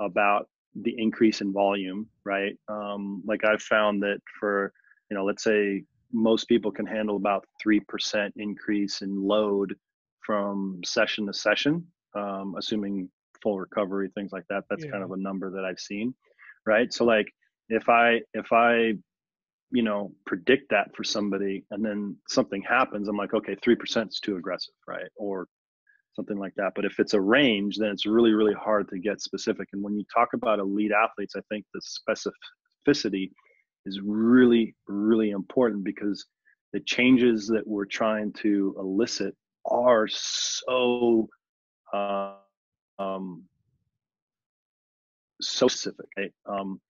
about the increase in volume, right? Um, like I've found that for, you know, let's say most people can handle about 3% increase in load from session to session, um, assuming full recovery, things like that. That's yeah. kind of a number that I've seen, right? So like if I, if I, you know, predict that for somebody and then something happens, I'm like, okay, 3% is too aggressive, right? Or something like that. But if it's a range, then it's really, really hard to get specific. And when you talk about elite athletes, I think the specificity is really, really important because the changes that we're trying to elicit are so uh, um, so specific. Right? Um,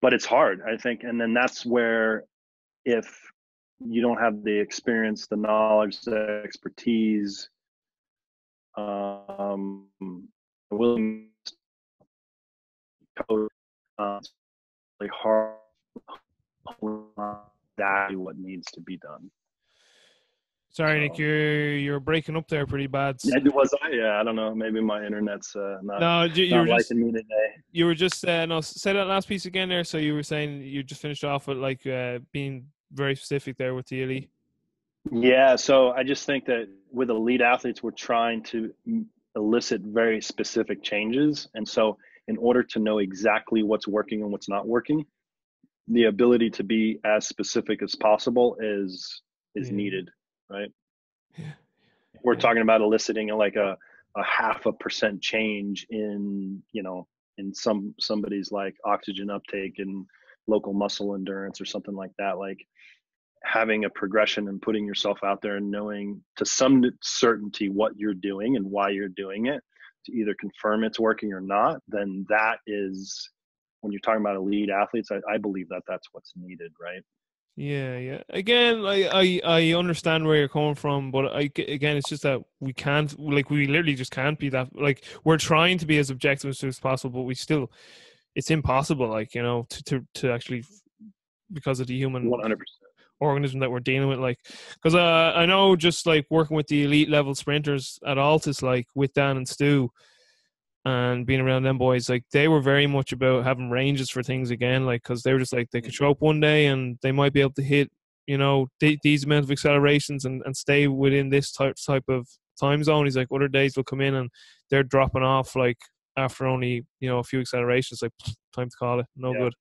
but it's hard, I think, and then that's where if you don't have the experience, the knowledge, the expertise, um, willing code uh, really hard that what needs to be done. Sorry, so, Nick, you're you're breaking up there pretty bad. Yeah, was I? Yeah, I don't know. Maybe my internet's uh, not. No, you, you not were just, me today. You were just uh, no. Say that last piece again there. So you were saying you just finished off with like uh, being very specific there with the elite. Yeah, so I just think that with elite athletes, we're trying to elicit very specific changes. And so, in order to know exactly what's working and what's not working, the ability to be as specific as possible is is yeah. needed. right? Yeah. We're Yeah. talking about eliciting like a, a half a percent change in, you know, in some somebody's like oxygen uptake and local muscle endurance or something like that. Like having a progression and putting yourself out there and knowing to some certainty what you're doing and why you're doing it to either confirm it's working or not, then that is when you're talking about elite athletes, I, I believe that that's what's needed, right? Yeah, yeah. Again, I, I I understand where you're coming from, but I again, it's just that we can't like we literally just can't be that like we're trying to be as objective as possible, but we still it's impossible. Like you know to to to actually because of the human One hundred percent. Organism that we're dealing with. Like because uh, I know just like working with the elite level sprinters at Altis, like with Dan and Stu. And being around them boys, like they were very much about having ranges for things again, like because they were just like they could show up one day and they might be able to hit, you know, th- these amount of accelerations and, and stay within this type type of time zone. He's like other days will come in and they're dropping off like after only you know a few accelerations. Like time to call it, no Yeah. good.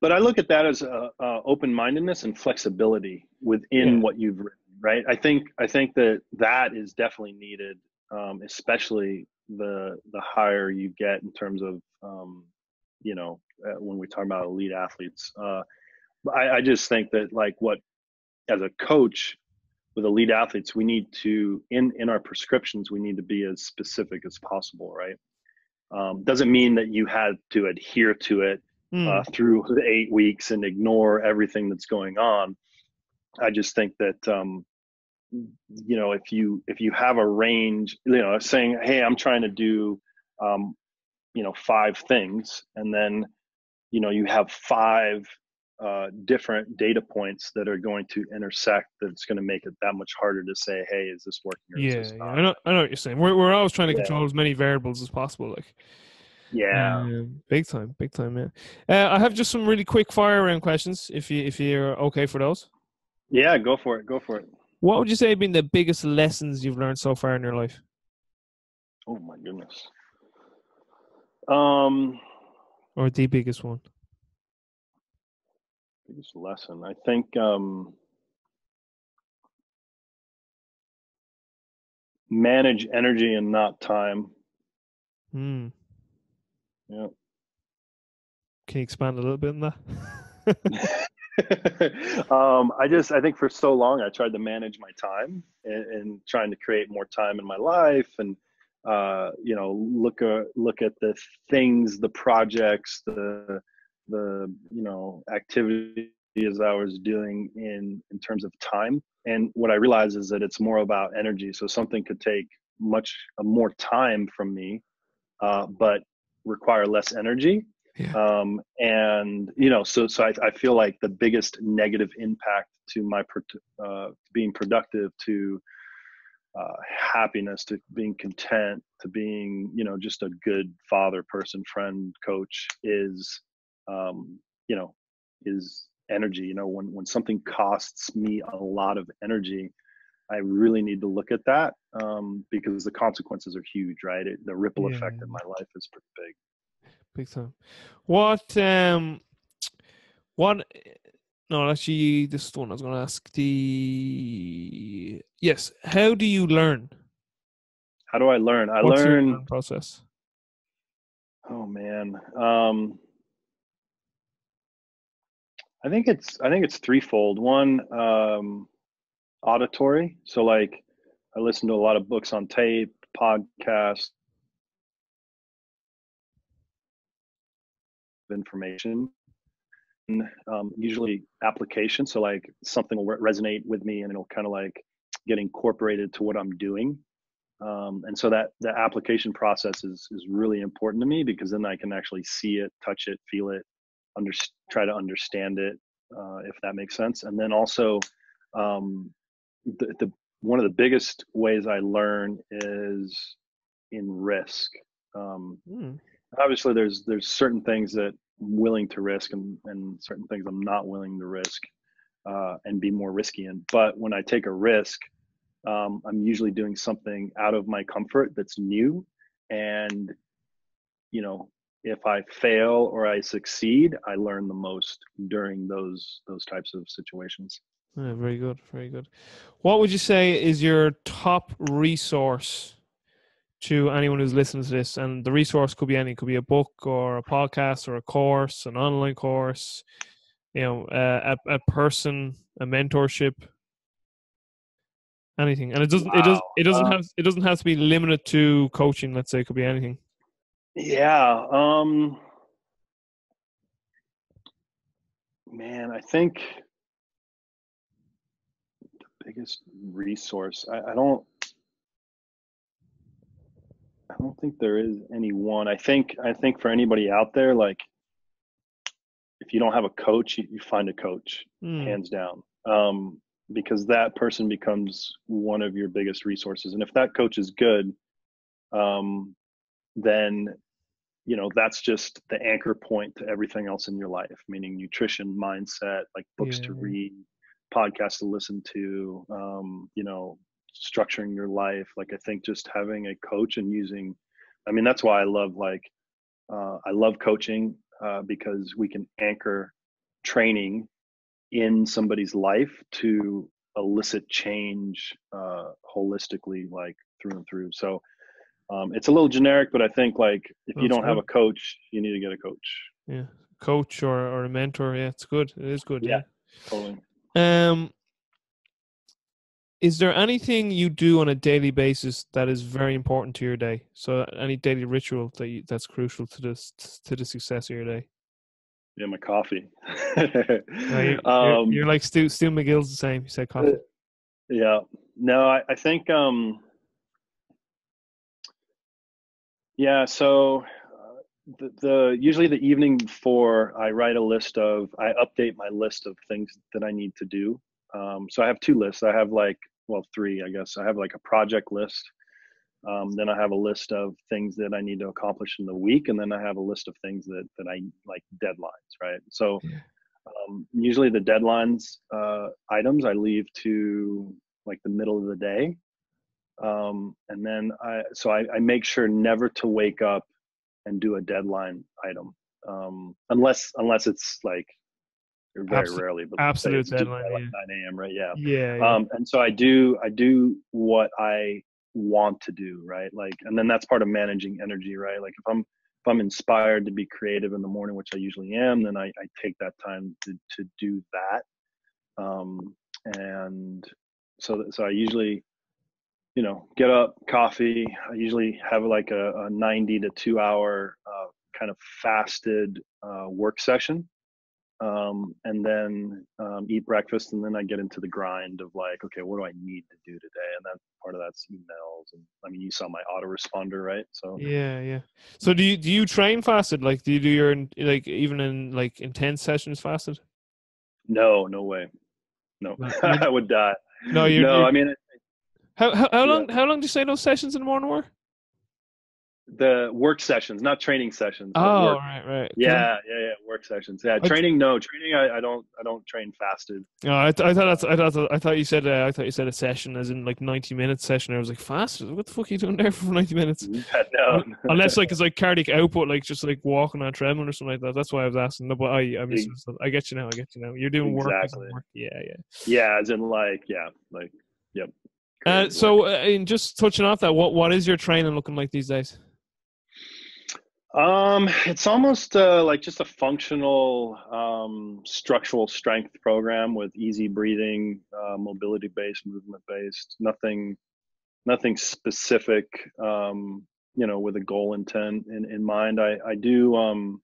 But I look at that as uh, uh, open-mindedness and flexibility within Yeah. what you've written, right? I think I think that that is definitely needed, um, especially the the higher you get in terms of um, you know uh, when we talk about elite athletes. Uh, I, I just think that like what as a coach with elite athletes, we need to in in our prescriptions we need to be as specific as possible, right? Um, doesn't mean that you had to adhere to it Hmm. uh, through the eight weeks and ignore everything that's going on. I just think that um, you know if you if you have a range, you know, saying, "Hey, I'm trying to do um, you know five things," and then you know you have five uh, different data points that are going to intersect. That's going to make it that much harder to say, "Hey, is this working?" Or Yeah, is this yeah. I know. I know what you're saying. We're we're always trying to Yeah. control as many variables as possible. Like, Yeah. um, big time, big time, man. Uh, I have just some really quick fire round questions. If you if you're okay for those, Yeah, go for it. Go for it. what would you say have been the biggest lessons you've learned so far in your life? Oh my goodness. Um, or the biggest one? biggest lesson. I think um, manage energy and not time. Hmm. Yeah. Can you expand a little bit on that? um, I just I think for so long I tried to manage my time and, and trying to create more time in my life and uh, you know look at look at the things, the projects, the the you know activities I was doing in in terms of time. And what I realized is that it's more about energy. So something could take much uh, more time from me, uh, but require less energy Yeah. um, and you know so so I, I feel like the biggest negative impact to my uh, being productive to uh, happiness to being content to being you know just a good father person friend coach is um, you know is energy you know when when something costs me a lot of energy I really need to look at that um, because the consequences are huge, right? It, the ripple effect in my life is pretty big. Big time. What um what no actually this is the one I was gonna ask the yes, how do you learn? How do I learn? I What's learn. process? Oh man. Um, I think it's I think it's threefold. One, um, auditory. So like, I listen to a lot of books on tape, podcasts, information. Um, usually application. So like something will re- resonate with me, and it'll kind of like get incorporated to what I'm doing. Um, and so that the application process is is really important to me because then I can actually see it, touch it, feel it, under, try to understand it, uh, if that makes sense. And then also, um, the, the one of the biggest ways I learn is in risk. Um, Hmm. obviously, there's there's certain things that I'm willing to risk, and and certain things I'm not willing to risk, uh, and be more risky in. But when I take a risk, um, I'm usually doing something out of my comfort that's new, and you know, if I fail or I succeed, I learn the most during those those types of situations. Yeah, very good, very good. What would you say is your top resource to anyone who's listening to this? And the resource could be any, it could be a book or a podcast or a course, an online course, you know, uh, a, a person, a mentorship, anything. And it doesn't, it does, Wow. it doesn't Um, have, it doesn't have to be limited to coaching. Let's say it could be anything. Yeah. Um man, I think biggest resource. I, I don't I don't think there is any one. I think I think for anybody out there, like if you don't have a coach, you, you find a coach, Hmm. hands down. Um, because that person becomes one of your biggest resources. And if that coach is good, um, then you know that's just the anchor point to everything else in your life meaning nutrition mindset like books to read podcasts to listen to um, you know structuring your life like i think just having a coach and using i mean that's why i love like uh, i love coaching uh, because we can anchor training in somebody's life to elicit change uh, holistically like through and through so um, it's a little generic, but I think like if you don't have a coach, you need to get a coach. Yeah, coach or, or a mentor. Yeah, it's good. It is good. Yeah. Totally. Um, is there anything you do on a daily basis that is very important to your day? So, any daily ritual that you, that's crucial to this to the success of your day? Yeah, my coffee. No, you're, you're- um, you're like Stu. Stu McGill's the same. He said coffee. yeah. No, I, I think um, yeah. So uh, the, the usually the evening before I write a list of I update my list of things that I need to do. Um, so I have two lists. I have like well three, I guess. I have like a project list. Um, then I have a list of things that I need to accomplish in the week, and then I have a list of things that that I like deadlines. Right. So Yeah. um, usually the deadlines uh, items I leave to like the middle of the day, um, and then I so I, I make sure never to wake up and do a deadline item um, unless unless it's like very Absolute- rarely, but absolute deadline, like yeah. 9 a.m. Right? Yeah. Yeah. yeah. Um, and so I do I do what I want to do, right? Like, and then that's part of managing energy, right? Like if I'm if I'm inspired to be creative in the morning, which I usually am, then I, I take that time to to do that. Um, and so so I usually, you know, get up, coffee. I usually have like a, a 90 to two hour uh, kind of fasted uh, work session um, and then um, eat breakfast, and then I get into the grind of like, okay, what do I need to do today? And then part of that's emails, and I mean, you saw my autoresponder, right? So yeah, yeah. So do you do you train fasted? Like, do you do your like even in like intense sessions fasted? no, no way, no, I would die. No, you're, no, you're- I mean how how, how Yeah. long how long do you say those sessions in the morning were? the work sessions, not training sessions. Oh, work. right, right. yeah, yeah, yeah, work sessions. Yeah, training. No, training. I, I don't. I don't train fasted. No, I, th- I thought that's, I thought I thought you said uh, I thought you said a session as in like ninety minute session. I was like fasted. What the fuck are you doing there for ninety minutes? Yeah, no, Unless like it's like cardiac output, like just like walking on a treadmill or something like that. That's why I was asking. No, but I I, Ex- misunderstood. I get you now. I get you now. You're doing work. Exactly. work. Yeah, yeah. yeah, as in like, yeah, like, yep. Uh, so, uh, in just touching off that, what what is your training looking like these days? Um, it's almost uh, like just a functional um, structural strength program with easy breathing, uh, mobility based, movement based. Nothing, nothing specific. Um, you know, with a goal intent in, in mind. I I do. Um,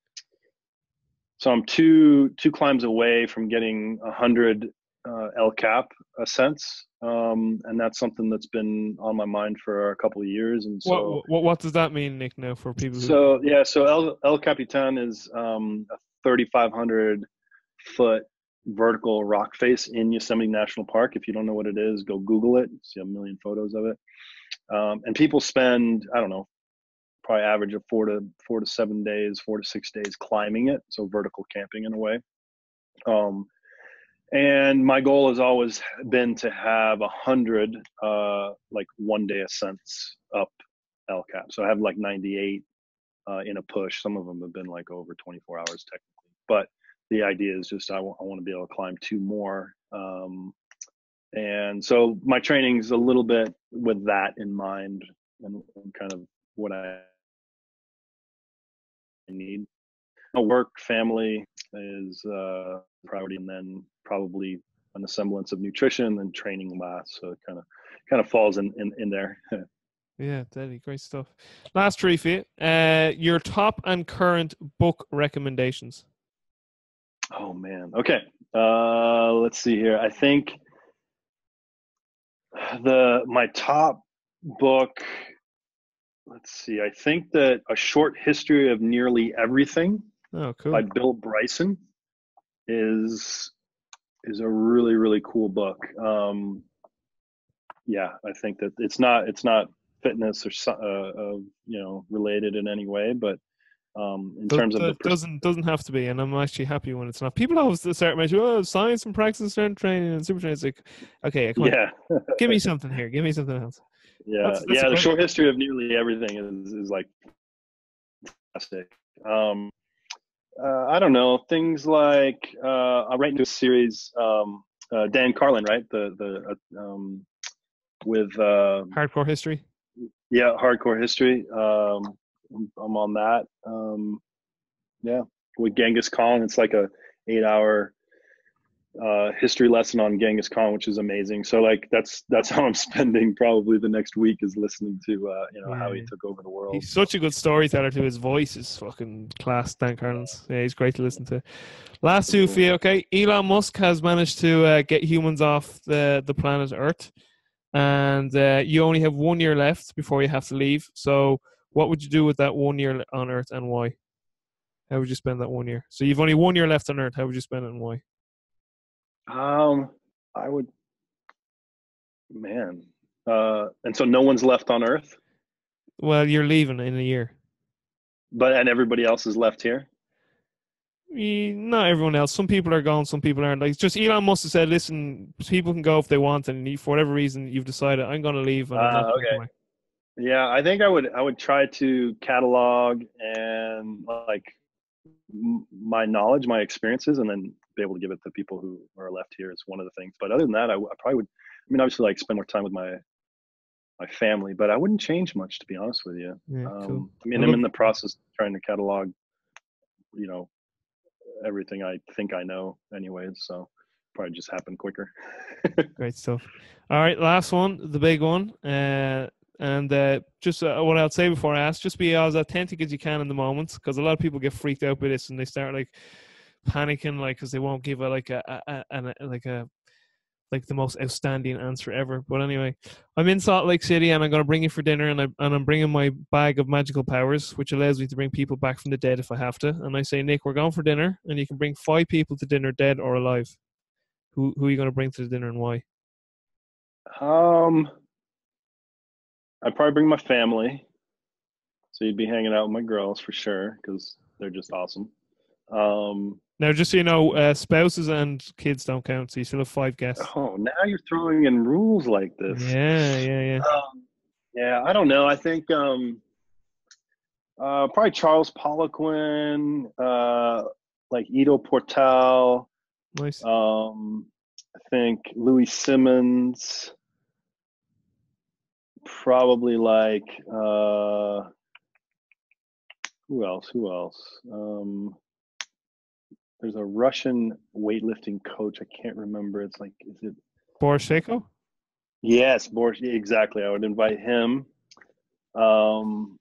so I'm two two climbs away from getting a hundred uh, El Cap ascents, um, and that's something that's been on my mind for a couple of years. And so. what, what what does that mean, Nick? Now for people who So yeah, so El, El Capitan is um, a 3,500 foot vertical rock face in Yosemite National Park. If you don't know what it is, go Google it. See a million photos of it. Um, and people spend I don't know, probably average of four to four to seven days, four to six days climbing it. So vertical camping in a way. Um, and my goal has always been to have a hundred uh, like one day ascents up El Cap. So I have like 98 uh, in a push. Some of them have been like over 24 hours technically, but the idea is just I want to be able to climb two more. Um, and so my training's a little bit with that in mind and, and kind of what I need. A Work, family is uh, priority, and then probably an semblance of nutrition and training last. So it kind of kind of falls in in, in there. yeah, deadly great stuff. Last three for you. Uh, your top and current book recommendations. Oh man. Okay. Uh, let's see here. I think the my top book. Let's see. I think that a short history of nearly everything oh, cool. by Bill Bryson is is a really really cool book. Um, yeah, I think that it's not it's not fitness or uh, uh, you know related in any way, but um, in terms of the pers- doesn't doesn't have to be, and I'm actually happy when it's not. People always start mentioning, oh, science and practice and strength training and super training. It's like, okay, yeah, give me something here, give me something else. Yeah, that's, that's yeah. The short history of nearly everything is is like fantastic. Um, uh, I don't know things like uh, I write into a series. Um, uh, Dan Carlin, right? The the uh, um, with uh, hardcore history. Yeah, hardcore history. Um, I'm on that. Um, yeah, with Genghis Khan, it's like a eight hour uh, history lesson on Genghis Khan, which is amazing. So like that's that's how I'm spending probably the next week is listening to uh, you know yeah. how he took over the world. He's such a good storyteller too. His voice is fucking class. Dan Carlin's. Yeah, he's great to listen to. Last two for you, okay? Elon Musk has managed to uh, get humans off the the planet Earth, and uh, you only have one year left before you have to leave. So what would you do with that one year on Earth and why? How would you spend that one year? So you've only one year left on Earth. How would you spend it and why? Um, I would, man. Uh, and so no one's left on Earth. Well, you're leaving in a year. But and everybody else is left here. Not everyone else. Some people are gone. Some people aren't. Like just Elon Musk has said, "Listen, people can go if they want, and for whatever reason, you've decided I'm going to leave." uh, okay. Yeah, I think I would. I would try to catalog and like my knowledge, my experiences, and then be able to give it to people who are left here is one of the things. But other than that, I, I probably would. I mean, obviously, like spend more time with my my family, but I wouldn't change much to be honest with you. Yeah, um, cool. I mean, I'm in the process of trying to catalog, you know, everything I think I know, anyways. So probably just happen quicker. Great stuff. All right, last one, the big one. Uh, and uh, just uh, what I'll say before I ask, just be as authentic as you can in the moment, because a lot of people get freaked out by this and they start like panicking, like because they won't give a like a, a, a, a like a like the most outstanding answer ever. But anyway, I'm in Salt Lake City and I'm going to bring you for dinner and, I, and I'm bringing my bag of magical powers, which allows me to bring people back from the dead if I have to. And I say, Nick, we're going for dinner and you can bring five people to dinner, dead or alive. Who, who are you going to bring to the dinner and why? Um, I'd probably bring my family. So you'd be hanging out with my girls for sure because they're just awesome. Um, now, just so you know, uh, spouses and kids don't count, so you still have five guests. Oh, now you're throwing in rules like this. Yeah, yeah, yeah. Um, yeah, I don't know. I think um, uh, probably Charles Poliquin, uh, like Ido Portal. Nice. Um, I think Louie Simmons probably like uh who else who else um there's a russian weightlifting coach i can't remember it's like is it boris yes boris exactly i would invite him um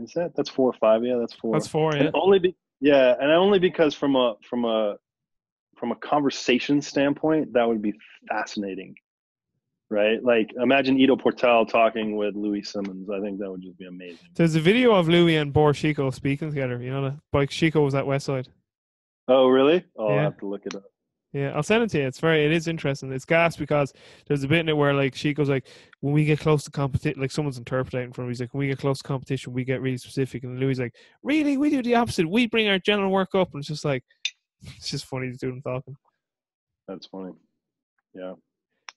is that that's four or five yeah that's four that's four yeah and only be yeah and only because from a from a from a conversation standpoint that would be fascinating right? Like imagine Ido Portal talking with Louie Simmons. I think that would just be amazing. There's a video of Louie and Boris speaking together. You know, like Sheiko was at Westside. Oh, really? Oh, yeah. I'll have to look it up. Yeah, I'll send it to you. It's very, it is interesting. It's gas because there's a bit in it where like she goes like, when we get close to competition, like someone's interpreting from him. He's like, when we get close to competition, we get really specific. And Louie like, really, we do the opposite. We bring our general work up, and it's just like, it's just funny to do them talking. That's funny. Yeah.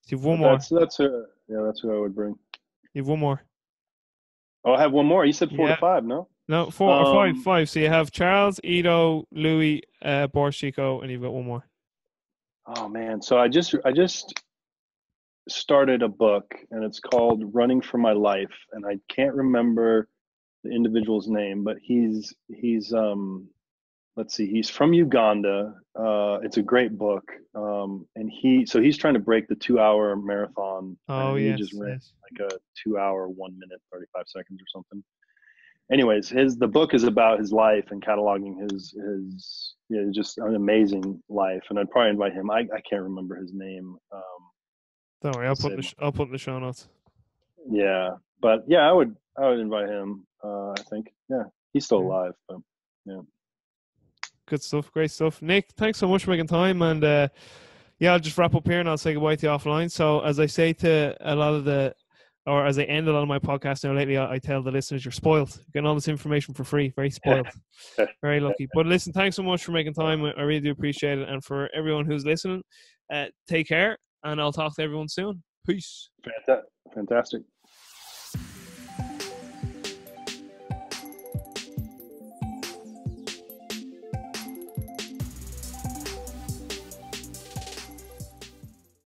So you have one more. That's that's who, yeah, that's who I would bring. You have one more. Oh, I have one more. You said four yeah. to five, no? No, four or five, Um, five. So you have Charles, Ido, Louie, uh, Boris and you've got one more. Oh man, so I just I just started a book and it's called Running for My Life and I can't remember the individual's name, but he's he's um let's see, he's from Uganda. Uh it's a great book. Um and he so he's trying to break the 2-hour marathon. Oh and he yes, just ran yes. like a 2-hour 1 minute 35 seconds or something. Anyways, his the book is about his life and cataloging his his you know, just an amazing life and I'd probably invite him. I I can't remember his name. Um Don't worry, I'll put the sh- I'll put in the show notes. Yeah, but yeah, I would I would invite him. Uh, I think yeah, he's still Yeah. alive. But Good stuff, great stuff. Nick, thanks so much for making time, and uh, yeah, I'll just wrap up here and I'll say goodbye to you offline. So, as I say to a lot of the, or as I end a lot of my podcasts now lately, I, I tell the listeners you're spoiled, You're getting all this information for free, very spoiled, very lucky. But listen, thanks so much for making time. I I really do appreciate it, and for everyone who's listening, uh, take care, and I'll talk to everyone soon. Peace. fanta- fantastic.